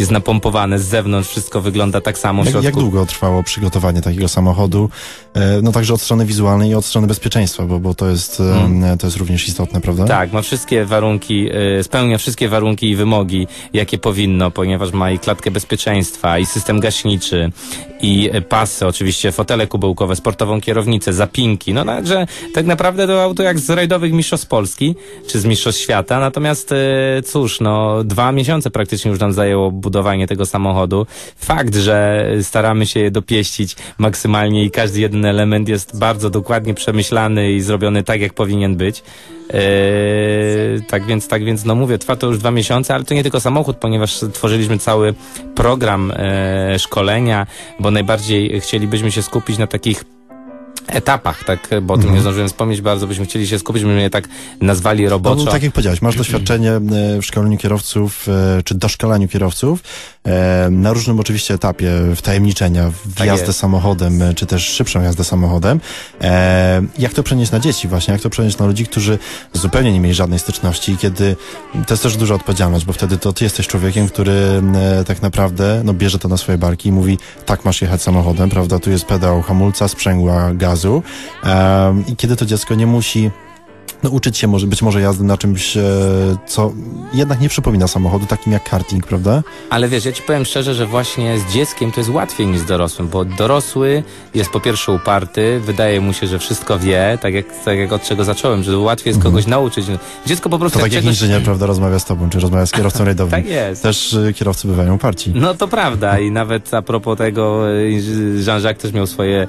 [SPEAKER 2] jest napompowane z zewnątrz, wszystko wygląda tak samo w
[SPEAKER 1] Jak, jak długo trwało przygotowanie takiego samochodu? E, No także od strony wizualnej i od strony bezpieczeństwa, bo, bo to, jest, e, to jest również istotne, prawda?
[SPEAKER 2] Tak, ma wszystkie warunki, y, spełnia wszystkie warunki i wymogi, jakie powinno, ponieważ ma i klatkę bezpieczeństwa, i system gaśniczy, i pasy, oczywiście fotele kubełkowe, sportową kierownicę, zapinki. No także tak naprawdę to auto jak z rajdowych mistrzostw Polski, czy z mistrzostw świata. Natomiast y, cóż, no dwa miesiące praktycznie już nam zajęło budowanie tego samochodu. Fakt, że staramy się je dopieścić maksymalnie i każdy jeden element jest bardzo dokładnie przemyślany i zrobiony tak, jak powinien być. Eee, tak więc, tak więc, no mówię, trwa to już dwa miesiące, ale to nie tylko samochód, ponieważ tworzyliśmy cały program e, szkolenia, bo najbardziej chcielibyśmy się skupić na takich etapach, tak, bo o tym nie zdążyłem wspomnieć, bardzo byśmy chcieli się skupić, byśmy je tak nazwali
[SPEAKER 1] No,
[SPEAKER 2] roboczo.
[SPEAKER 1] no, tak jak powiedziałeś, masz doświadczenie e, w szkoleniu kierowców, e, czy doszkalaniu kierowców, e, na różnym oczywiście etapie wtajemniczenia w
[SPEAKER 2] Tak
[SPEAKER 1] jazdę
[SPEAKER 2] jest.
[SPEAKER 1] samochodem, czy też szybszą jazdę samochodem. Jak to przenieść na dzieci właśnie, jak to przenieść na ludzi, którzy zupełnie nie mieli żadnej styczności, kiedy to jest też duża odpowiedzialność, bo wtedy to ty jesteś człowiekiem, który tak naprawdę no, bierze to na swoje barki i mówi, tak masz jechać samochodem, prawda, tu jest pedał hamulca, sprzęgła gazu e, i kiedy to dziecko nie musi uczyć się może, być może jazdy na czymś, e, co jednak nie przypomina samochodu, takim jak karting, prawda?
[SPEAKER 2] Ale wiesz, ja ci powiem szczerze, że właśnie z dzieckiem to jest łatwiej niż z dorosłym, bo dorosły jest po pierwsze uparty, wydaje mu się, że wszystko wie, tak jak, tak jak od czego zacząłem, że łatwiej jest kogoś nauczyć. Dziecko po prostu
[SPEAKER 1] Mhm. To tak jak
[SPEAKER 2] czegoś...
[SPEAKER 1] inżynier, prawda, rozmawia z tobą, czy rozmawia z kierowcą rajdowym.
[SPEAKER 2] Tak jest.
[SPEAKER 1] Też y, kierowcy bywają uparci.
[SPEAKER 2] No to prawda i nawet a propos tego y, Jean-Jacques też miał swoje,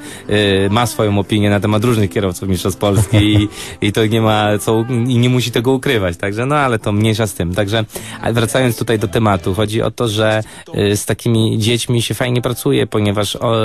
[SPEAKER 2] ma swoją opinię na temat różnych kierowców mistrzostw Polski i, i to nie ma co, i nie musi tego ukrywać, także no ale to mniejsza z tym. Także wracając tutaj do tematu, chodzi o to, że y, z takimi dziećmi się fajnie pracuje, ponieważ o,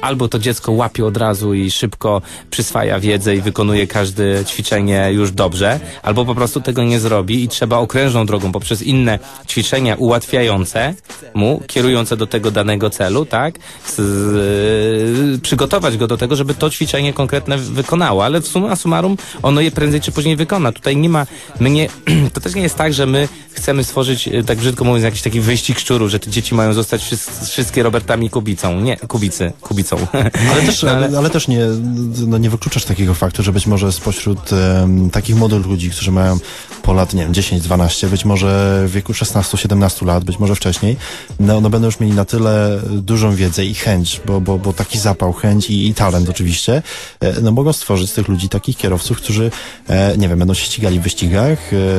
[SPEAKER 2] albo to dziecko łapie od razu i szybko przyswaja wiedzę i wykonuje każde ćwiczenie już dobrze, albo po prostu tego nie zrobi i trzeba okrężną drogą poprzez inne ćwiczenia ułatwiające mu, kierujące do tego danego celu, tak? Z, przygotować go do tego, żeby to ćwiczenie konkretne wykonało, ale w summa summarum ono je prędzej czy później wykona. Tutaj nie ma, my nie, to też nie jest tak, że my chcemy stworzyć, e, tak brzydko mówiąc, jakiś taki wyścig szczuru, że te dzieci mają zostać wszys- wszystkie Robertami Kubicą. Nie, Kubicy, Kubicą.
[SPEAKER 1] Ale też,
[SPEAKER 2] No, ale-
[SPEAKER 1] ale... też nie, no nie wykluczasz takiego faktu, że być może spośród em, takich młodych ludzi, którzy mają po lat, nie wiem, 10-12, być może w wieku 16-17 lat, być może wcześniej, no, no będą już mieli na tyle dużą wiedzę i chęć, bo, bo, bo taki zapał, chęć i, i talent oczywiście, e, no mogą stworzyć z tych ludzi takich kierowców, którzy, e, nie wiem, będą się ścigali w wyścigach,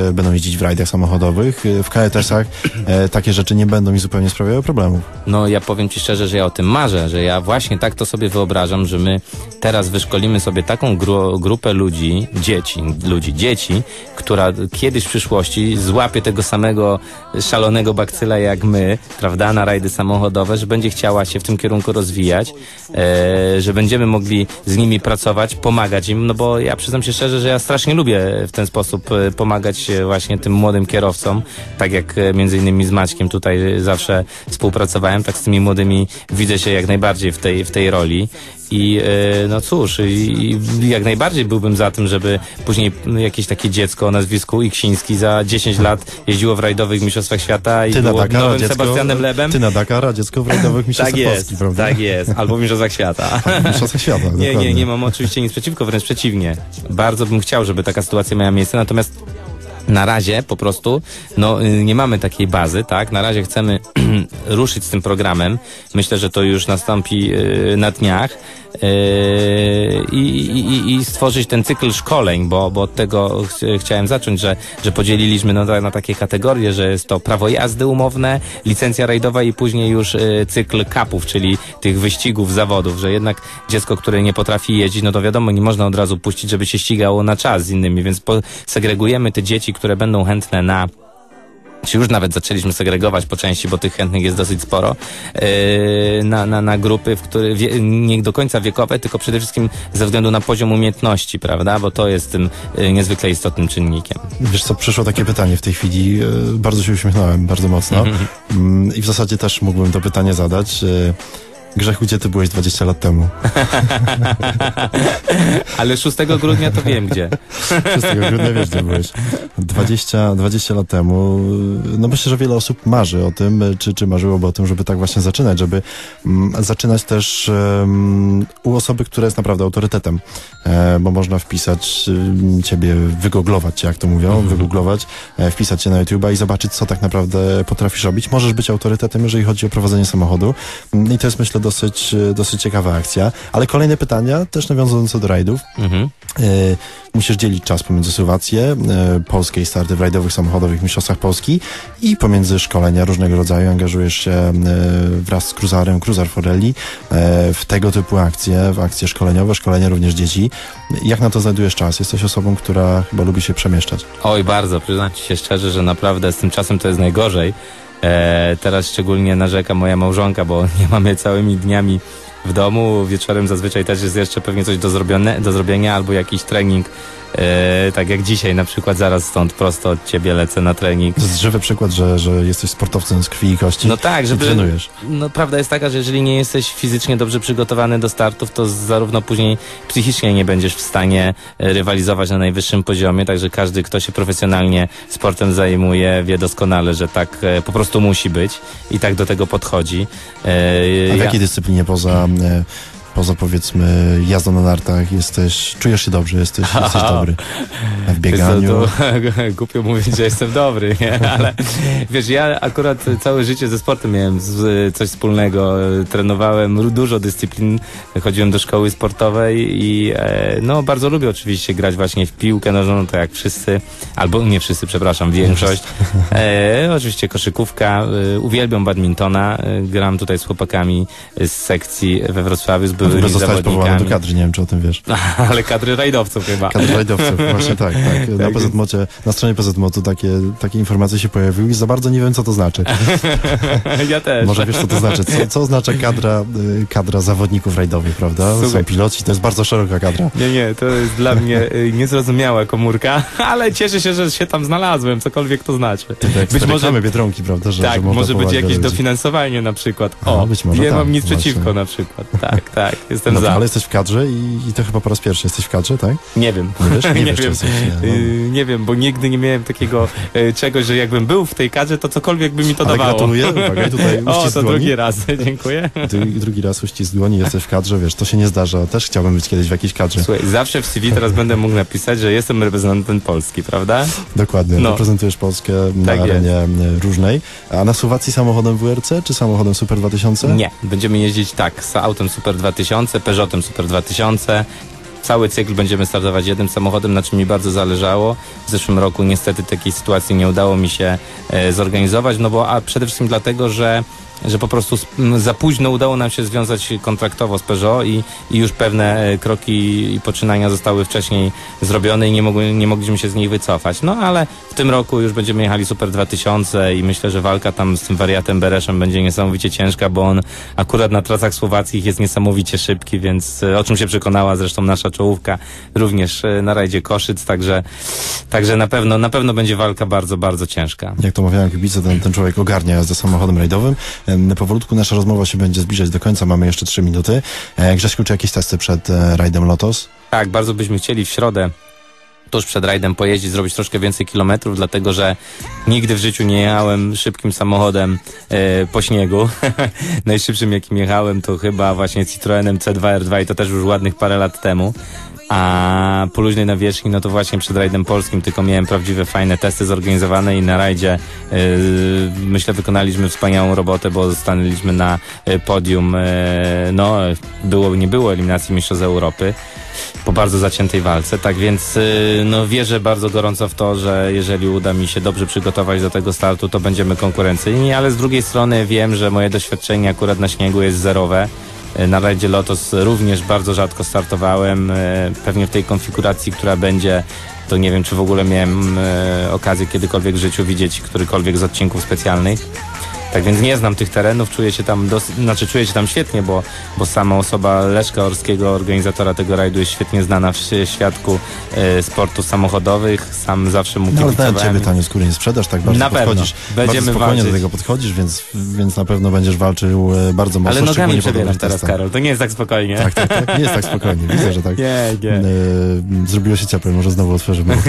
[SPEAKER 1] e, będą jeździć w rajdach samochodowych, e, w KTS-ach, e, takie rzeczy nie będą mi zupełnie sprawiały problemów.
[SPEAKER 2] No ja powiem Ci szczerze, że ja o tym marzę, że ja właśnie tak to sobie wyobrażam, że my teraz wyszkolimy sobie taką gru grupę ludzi, dzieci, ludzi, dzieci, która kiedyś w przyszłości złapie tego samego szalonego bakcyla jak my, prawda, na rajdy samochodowe, że będzie chciała się w tym kierunku rozwijać, e, że będziemy mogli z nimi pracować, pomagać im, no bo ja przyznam się szczerze, że ja strasznie lubię w ten sposób e, pomagać e, właśnie tym młodym kierowcom, tak jak e, między innymi z Maćkiem tutaj zawsze współpracowałem, tak z tymi młodymi widzę się jak najbardziej w tej, w tej roli. I e, no cóż, i, i jak najbardziej byłbym za tym, żeby później jakieś takie dziecko o nazwisku Iksiński za 10 lat jeździło w rajdowych mistrzostwach świata i
[SPEAKER 1] Ty
[SPEAKER 2] było
[SPEAKER 1] Dakar, a
[SPEAKER 2] nowym
[SPEAKER 1] dziecko,
[SPEAKER 2] Sebastianem Lebem.
[SPEAKER 1] ty na Dakar, a dziecko w rajdowych
[SPEAKER 2] tak
[SPEAKER 1] mistrzostwach
[SPEAKER 2] jest,
[SPEAKER 1] Polski, prawda?
[SPEAKER 2] tak jest. Albo w mistrzostwach świata.
[SPEAKER 1] Mistrzostwach świata,
[SPEAKER 2] Nie, nie,
[SPEAKER 1] dokładnie.
[SPEAKER 2] nie mam oczywiście nic przeciwko, wręcz przeciwnie. Bardzo bym chciał, żeby taka sytuacja miała miejsce, natomiast na razie po prostu no, y, nie mamy takiej bazy, tak? Na razie chcemy ruszyć z tym programem. Myślę, że to już nastąpi y, na dniach. y, I, i, stworzyć ten cykl szkoleń, bo, bo od tego ch chciałem zacząć, że, że podzieliliśmy no, na takie kategorie, że jest to prawo jazdy umowne, licencja rajdowa i później już y, cykl kapów, czyli tych wyścigów, zawodów, że jednak dziecko, które nie potrafi jeździć, no to wiadomo, nie można od razu puścić, żeby się ścigało na czas z innymi, więc segregujemy te dzieci, które będą chętne na czy już nawet zaczęliśmy segregować po części, bo tych chętnych jest dosyć sporo, yy, na, na, na grupy, w które wie, nie do końca wiekowe, tylko przede wszystkim ze względu na poziom umiejętności, prawda? Bo to jest tym yy, niezwykle istotnym czynnikiem.
[SPEAKER 1] Wiesz co, przyszło takie pytanie w tej chwili, e, bardzo się uśmiechnąłem, bardzo mocno
[SPEAKER 2] Mhm.
[SPEAKER 1] Mm, i w zasadzie też mógłbym to pytanie zadać. E, Grzechu, gdzie ty byłeś 20 lat temu?
[SPEAKER 2] Ale 6 grudnia to wiem gdzie.
[SPEAKER 1] 6 grudnia wiesz, gdzie byłeś. 20, 20 lat temu, no myślę, że wiele osób marzy o tym, czy, czy marzyłoby o tym, żeby tak właśnie zaczynać, żeby mm, zaczynać też um, u osoby, która jest naprawdę autorytetem, e, bo można wpisać um, ciebie, wygooglować, jak to mówią, mm -hmm. wygooglować, e, wpisać się na YouTube'a i zobaczyć, co tak naprawdę potrafisz robić. Możesz być autorytetem, jeżeli chodzi o prowadzenie samochodu i to jest, myślę, dosyć, dosyć ciekawa akcja. Ale kolejne pytania, też nawiązujące do rajdów. Mhm. E, musisz dzielić czas pomiędzy Słowację, e, polskie starty w rajdowych samochodowych mistrzostwach Polski i pomiędzy szkolenia różnego rodzaju. Angażujesz się e, wraz z Cruzarem, Cruzar Forelli e, w tego typu akcje, w akcje szkoleniowe, szkolenia również dzieci. Jak na to znajdujesz czas? Jesteś osobą, która chyba lubi się przemieszczać.
[SPEAKER 2] Oj, bardzo. Przyznam ci się szczerze, że naprawdę z tym czasem to jest najgorzej. E, teraz szczególnie narzeka moja małżonka, bo nie mamy całymi dniami w domu. Wieczorem zazwyczaj też jest jeszcze pewnie coś do, zrobione, do zrobienia albo jakiś trening E, tak jak dzisiaj na przykład zaraz stąd prosto od ciebie lecę na trening.
[SPEAKER 1] To jest żywy przykład, że, że jesteś sportowcem z krwi i kości.
[SPEAKER 2] No tak, żeby.
[SPEAKER 1] trenujesz.
[SPEAKER 2] No prawda jest taka, że jeżeli nie jesteś fizycznie dobrze przygotowany do startów, to zarówno później psychicznie nie będziesz w stanie e, rywalizować na najwyższym poziomie. Także każdy, kto się profesjonalnie sportem zajmuje, wie doskonale, że tak e, po prostu musi być i tak do tego podchodzi.
[SPEAKER 1] A w jakiej dyscyplinie poza dan poza powiedzmy jazdą na nartach jesteś, czujesz się dobrze, jesteś, jesteś dobry w bieganiu. To,
[SPEAKER 2] to, głupio mówić, że jestem dobry, nie? ale wiesz, ja akurat całe życie ze sportem miałem coś wspólnego. Trenowałem dużo dyscyplin, chodziłem do szkoły sportowej i e, no bardzo lubię oczywiście grać właśnie w piłkę nożną, no to jak wszyscy, albo nie wszyscy, przepraszam, większość. E, oczywiście koszykówka, e, uwielbiam badmintona, e, gram tutaj z chłopakami z sekcji we Wrocławiu, z
[SPEAKER 1] byłymi zostałeś powołany do kadry, nie wiem czy o tym wiesz.
[SPEAKER 2] Ale kadry rajdowców chyba.
[SPEAKER 1] Kadry rajdowców, właśnie tak. tak. Na, tak PZMocie, na stronie PZMotu takie, takie informacje się pojawiły i za bardzo nie wiem co to znaczy.
[SPEAKER 2] ja też.
[SPEAKER 1] Może wiesz co to znaczy. Co, co oznacza kadra, y, kadra zawodników rajdowych, prawda? Słuchaj. Są piloci, to jest bardzo szeroka kadra.
[SPEAKER 2] Nie, nie, to jest dla mnie y, niezrozumiała komórka, ale cieszę się, że się tam znalazłem, cokolwiek to znaczy.
[SPEAKER 1] Tak, być może Biedronki, prawda?
[SPEAKER 2] Że, tak, że może być jakieś dofinansowanie na przykład. O, no, być może nie tak, mam nic właśnie. przeciwko na przykład. Tak, tak. Tak, jestem
[SPEAKER 1] no,
[SPEAKER 2] za.
[SPEAKER 1] Ale jesteś w kadrze i, i, to chyba po raz pierwszy jesteś w kadrze, tak?
[SPEAKER 2] Nie wiem.
[SPEAKER 1] Nie wiesz? Nie,
[SPEAKER 2] nie
[SPEAKER 1] wiesz,
[SPEAKER 2] wiem.
[SPEAKER 1] Jesteś, nie,
[SPEAKER 2] no. yy, nie wiem, bo nigdy nie miałem takiego yy, czegoś, że jakbym był w tej kadrze, to cokolwiek by mi to
[SPEAKER 1] Ale
[SPEAKER 2] dawało.
[SPEAKER 1] gratuluję, uwaga, tutaj
[SPEAKER 2] O, to drugi raz, dziękuję.
[SPEAKER 1] Drugi, drugi raz uścisk dłoni, jesteś w kadrze, wiesz, to się nie zdarza. Też chciałbym być kiedyś w jakiejś kadrze.
[SPEAKER 2] Słuchaj, zawsze w CV teraz będę mógł napisać, że jestem reprezentantem Polski, prawda?
[SPEAKER 1] Dokładnie, no. reprezentujesz Polskę na tak arenie jest. różnej. A na Słowacji samochodem WRC czy samochodem Super 2000?
[SPEAKER 2] Nie, będziemy jeździć tak, z autem Super 2000, Peugeotem Super 2000. Cały cykl będziemy startować jednym samochodem, na czym mi bardzo zależało. W zeszłym roku niestety takiej sytuacji nie udało mi się e, zorganizować, no bo a przede wszystkim dlatego, że że po prostu za późno udało nam się związać kontraktowo z Peugeot i, i już pewne e, kroki i poczynania zostały wcześniej zrobione i nie, mogły, nie mogliśmy się z nich wycofać. No ale w tym roku już będziemy jechali Super 2000 i myślę, że walka tam z tym wariatem Bereszem będzie niesamowicie ciężka, bo on akurat na trasach słowackich jest niesamowicie szybki, więc e, o czym się przekonała zresztą nasza czołówka również e, na rajdzie Koszyc, także, także na pewno na pewno będzie walka bardzo, bardzo ciężka.
[SPEAKER 1] Jak to mawiałem kibice, ten, ten człowiek ogarnia jazdę samochodem rajdowym. Powolutku nasza rozmowa się będzie zbliżać do końca, mamy jeszcze trzy minuty. E, Grześku, czy jakieś testy przed e, rajdem Lotos?
[SPEAKER 2] Tak, bardzo byśmy chcieli w środę tuż przed rajdem pojeździć, zrobić troszkę więcej kilometrów, dlatego że nigdy w życiu nie jechałem szybkim samochodem e, po śniegu. Najszybszym jakim jechałem to chyba właśnie Citroenem C2R2 i to też już ładnych parę lat temu. A po luźnej nawierzchni, no to właśnie przed rajdem polskim tylko miałem prawdziwe, fajne testy zorganizowane i na rajdzie yy, myślę wykonaliśmy wspaniałą robotę, bo stanęliśmy na y, podium, yy, no było, nie było eliminacji mistrzostw Europy po bardzo zaciętej walce, tak więc yy, no wierzę bardzo gorąco w to, że jeżeli uda mi się dobrze przygotować do tego startu, to będziemy konkurencyjni, ale z drugiej strony wiem, że moje doświadczenie akurat na śniegu jest zerowe. E, na rajdzie Lotus również bardzo rzadko startowałem. E, pewnie w tej konfiguracji, która będzie, to nie wiem, czy w ogóle miałem e, okazję kiedykolwiek w życiu widzieć którykolwiek z odcinków specjalnych. Tak więc nie znam tych terenów, czuję się tam dosyć, znaczy czuję się tam świetnie, bo, bo sama osoba Leszka Orskiego, organizatora tego rajdu jest świetnie znana w świadku e, sportów samochodowych, sam zawsze mu
[SPEAKER 1] No, ale ciebie tanie skóry nie sprzedasz, tak bardzo
[SPEAKER 2] Na pewno.
[SPEAKER 1] podchodzisz.
[SPEAKER 2] Będziemy
[SPEAKER 1] bardzo spokojnie
[SPEAKER 2] walczyć.
[SPEAKER 1] do tego podchodzisz, więc, więc na pewno będziesz walczył e, bardzo mocno.
[SPEAKER 2] Ale nogami przebierasz teraz. Karol, to nie jest tak spokojnie.
[SPEAKER 1] Tak, tak, tak. Nie jest tak spokojnie. Widzę, że tak.
[SPEAKER 2] Nie, nie.
[SPEAKER 1] E, zrobiło się ciepłe, może znowu otworzymy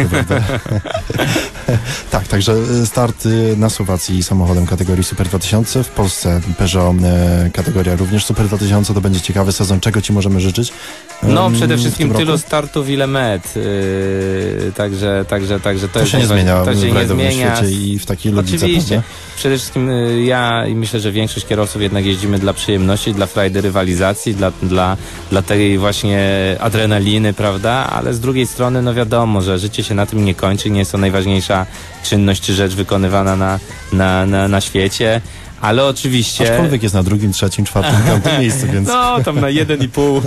[SPEAKER 1] tak, także e, start e, na Słowacji samochodem kategorii Super 2000, w Polsce Peugeot e, kategoria również Super 2000, to będzie ciekawy sezon, czego Ci możemy życzyć?
[SPEAKER 2] No przede wszystkim tylu startów, ile met. Yy, także, także, także to,
[SPEAKER 1] To się nie zmienia
[SPEAKER 2] To się
[SPEAKER 1] w
[SPEAKER 2] nie
[SPEAKER 1] rajdowym
[SPEAKER 2] zmienia.
[SPEAKER 1] świecie i w takiej logice,
[SPEAKER 2] Oczywiście.
[SPEAKER 1] prawda?
[SPEAKER 2] Przede wszystkim y, ja i myślę, że większość kierowców jednak jeździmy dla przyjemności, dla frajdy rywalizacji, dla, dla, dla tej właśnie adrenaliny, prawda? Ale z drugiej strony, no wiadomo, że życie się na tym nie kończy, nie jest to najważniejsza czynność czy rzecz wykonywana na, na, na, na świecie. Ale oczywiście.
[SPEAKER 1] Aczkolwiek jest na drugim, trzecim, czwartym, piątym miejscu, więc
[SPEAKER 2] No, tam na jeden i pół.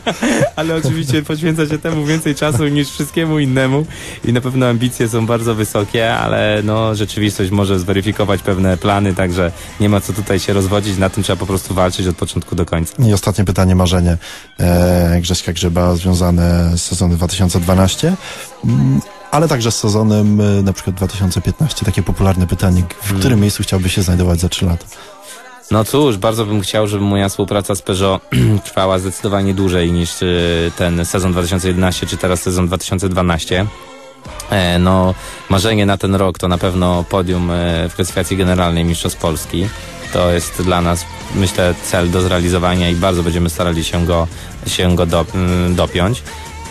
[SPEAKER 2] Ale oczywiście poświęca się temu więcej czasu niż wszystkiemu innemu i na pewno ambicje są bardzo wysokie, ale no rzeczywistość może zweryfikować pewne plany, także nie ma co tutaj się rozwodzić, na tym trzeba po prostu walczyć od początku do końca.
[SPEAKER 1] I ostatnie pytanie, marzenie e, Grześka Grzyba związane z sezonem 2012, mm, ale także z sezonem e, na przykład 2015. Takie popularne pytanie, w
[SPEAKER 2] Hmm.
[SPEAKER 1] którym miejscu chciałbyś się znajdować za 3 lata?
[SPEAKER 2] No cóż, bardzo bym chciał, żeby moja współpraca z Peugeot trwała zdecydowanie dłużej niż y, ten sezon 2011 czy teraz sezon 2012. E, no, marzenie na ten rok to na pewno podium e, w klasyfikacji generalnej Mistrzostw Polski. To jest dla nas, myślę, cel do zrealizowania i bardzo będziemy starali się go, się go do, mm, dopiąć.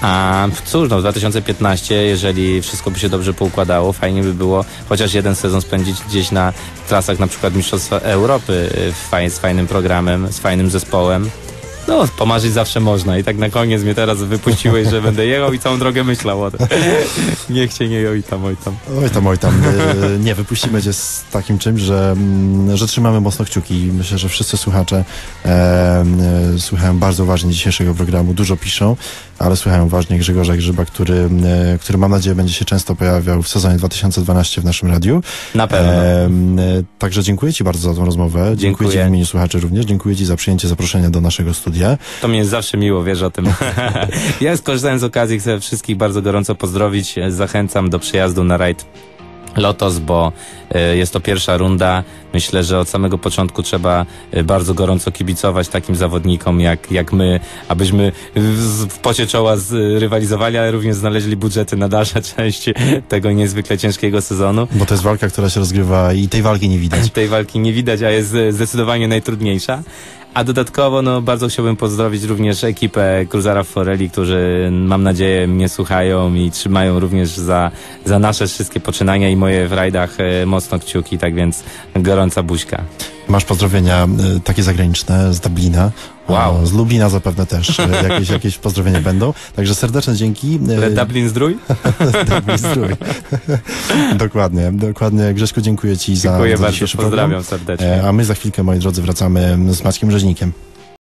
[SPEAKER 2] A cóż, no w 2015, jeżeli wszystko by się dobrze poukładało, fajnie by było chociaż jeden sezon spędzić gdzieś na trasach na przykład Mistrzostwa Europy y, z fajnym programem, z fajnym zespołem. No, pomarzyć zawsze można i tak na koniec mnie teraz wypuściłeś, że będę jechał i całą drogę myślał o tym. Niech się nie oj tam, oj tam.
[SPEAKER 1] Oj tam, oj tam. E, nie, wypuścimy cię z takim czymś, że, mm, że trzymamy mocno kciuki. Myślę, że wszyscy słuchacze e, e, słuchają bardzo uważnie dzisiejszego programu. Dużo piszą, ale słuchają uważnie Grzegorza Grzyba, który, e, który mam nadzieję będzie się często pojawiał w sezonie 2012 w naszym radiu.
[SPEAKER 2] Na pewno.
[SPEAKER 1] E, także dziękuję Ci bardzo za tą rozmowę. Dziękuję
[SPEAKER 2] Dziękuję.
[SPEAKER 1] Ci w imieniu słuchaczy również. Dziękuję Ci za przyjęcie zaproszenia do naszego studia.
[SPEAKER 2] To mnie jest zawsze miło, wiesz o tym. ja skorzystałem z okazji, chcę wszystkich bardzo gorąco pozdrowić. Zachęcam do przyjazdu na rajd Lotos, bo e, jest to pierwsza runda. Myślę, że od samego początku trzeba e, bardzo gorąco kibicować takim zawodnikom jak, jak my, abyśmy w, pocie czoła rywalizowali, ale również znaleźli budżety na dalsze części tego niezwykle ciężkiego sezonu.
[SPEAKER 1] Bo to jest walka, która się rozgrywa i tej walki nie widać.
[SPEAKER 2] Tej walki nie widać, a jest e, zdecydowanie najtrudniejsza. A dodatkowo, no, bardzo chciałbym pozdrowić również ekipę Cruzara Forelli, którzy, mam nadzieję, mnie słuchają i trzymają również za, za nasze wszystkie poczynania i moje w rajdach e, mocno kciuki, tak więc gorąca buźka.
[SPEAKER 1] Masz pozdrowienia e, takie zagraniczne z Dublina.
[SPEAKER 2] Wow.
[SPEAKER 1] O, z Lublina zapewne też e, jakieś, jakieś pozdrowienia będą. Także serdeczne dzięki. E,
[SPEAKER 2] Ale Dublin zdrój?
[SPEAKER 1] Dublin zdrój. dokładnie, dokładnie. Grzeszku, dziękuję Ci za,
[SPEAKER 2] Dziękuję
[SPEAKER 1] za
[SPEAKER 2] bardzo,
[SPEAKER 1] dzisiejszy
[SPEAKER 2] pozdrawiam
[SPEAKER 1] program.
[SPEAKER 2] serdecznie.
[SPEAKER 1] A my za chwilkę, moi drodzy, wracamy z Maćkiem Rzeźnikiem.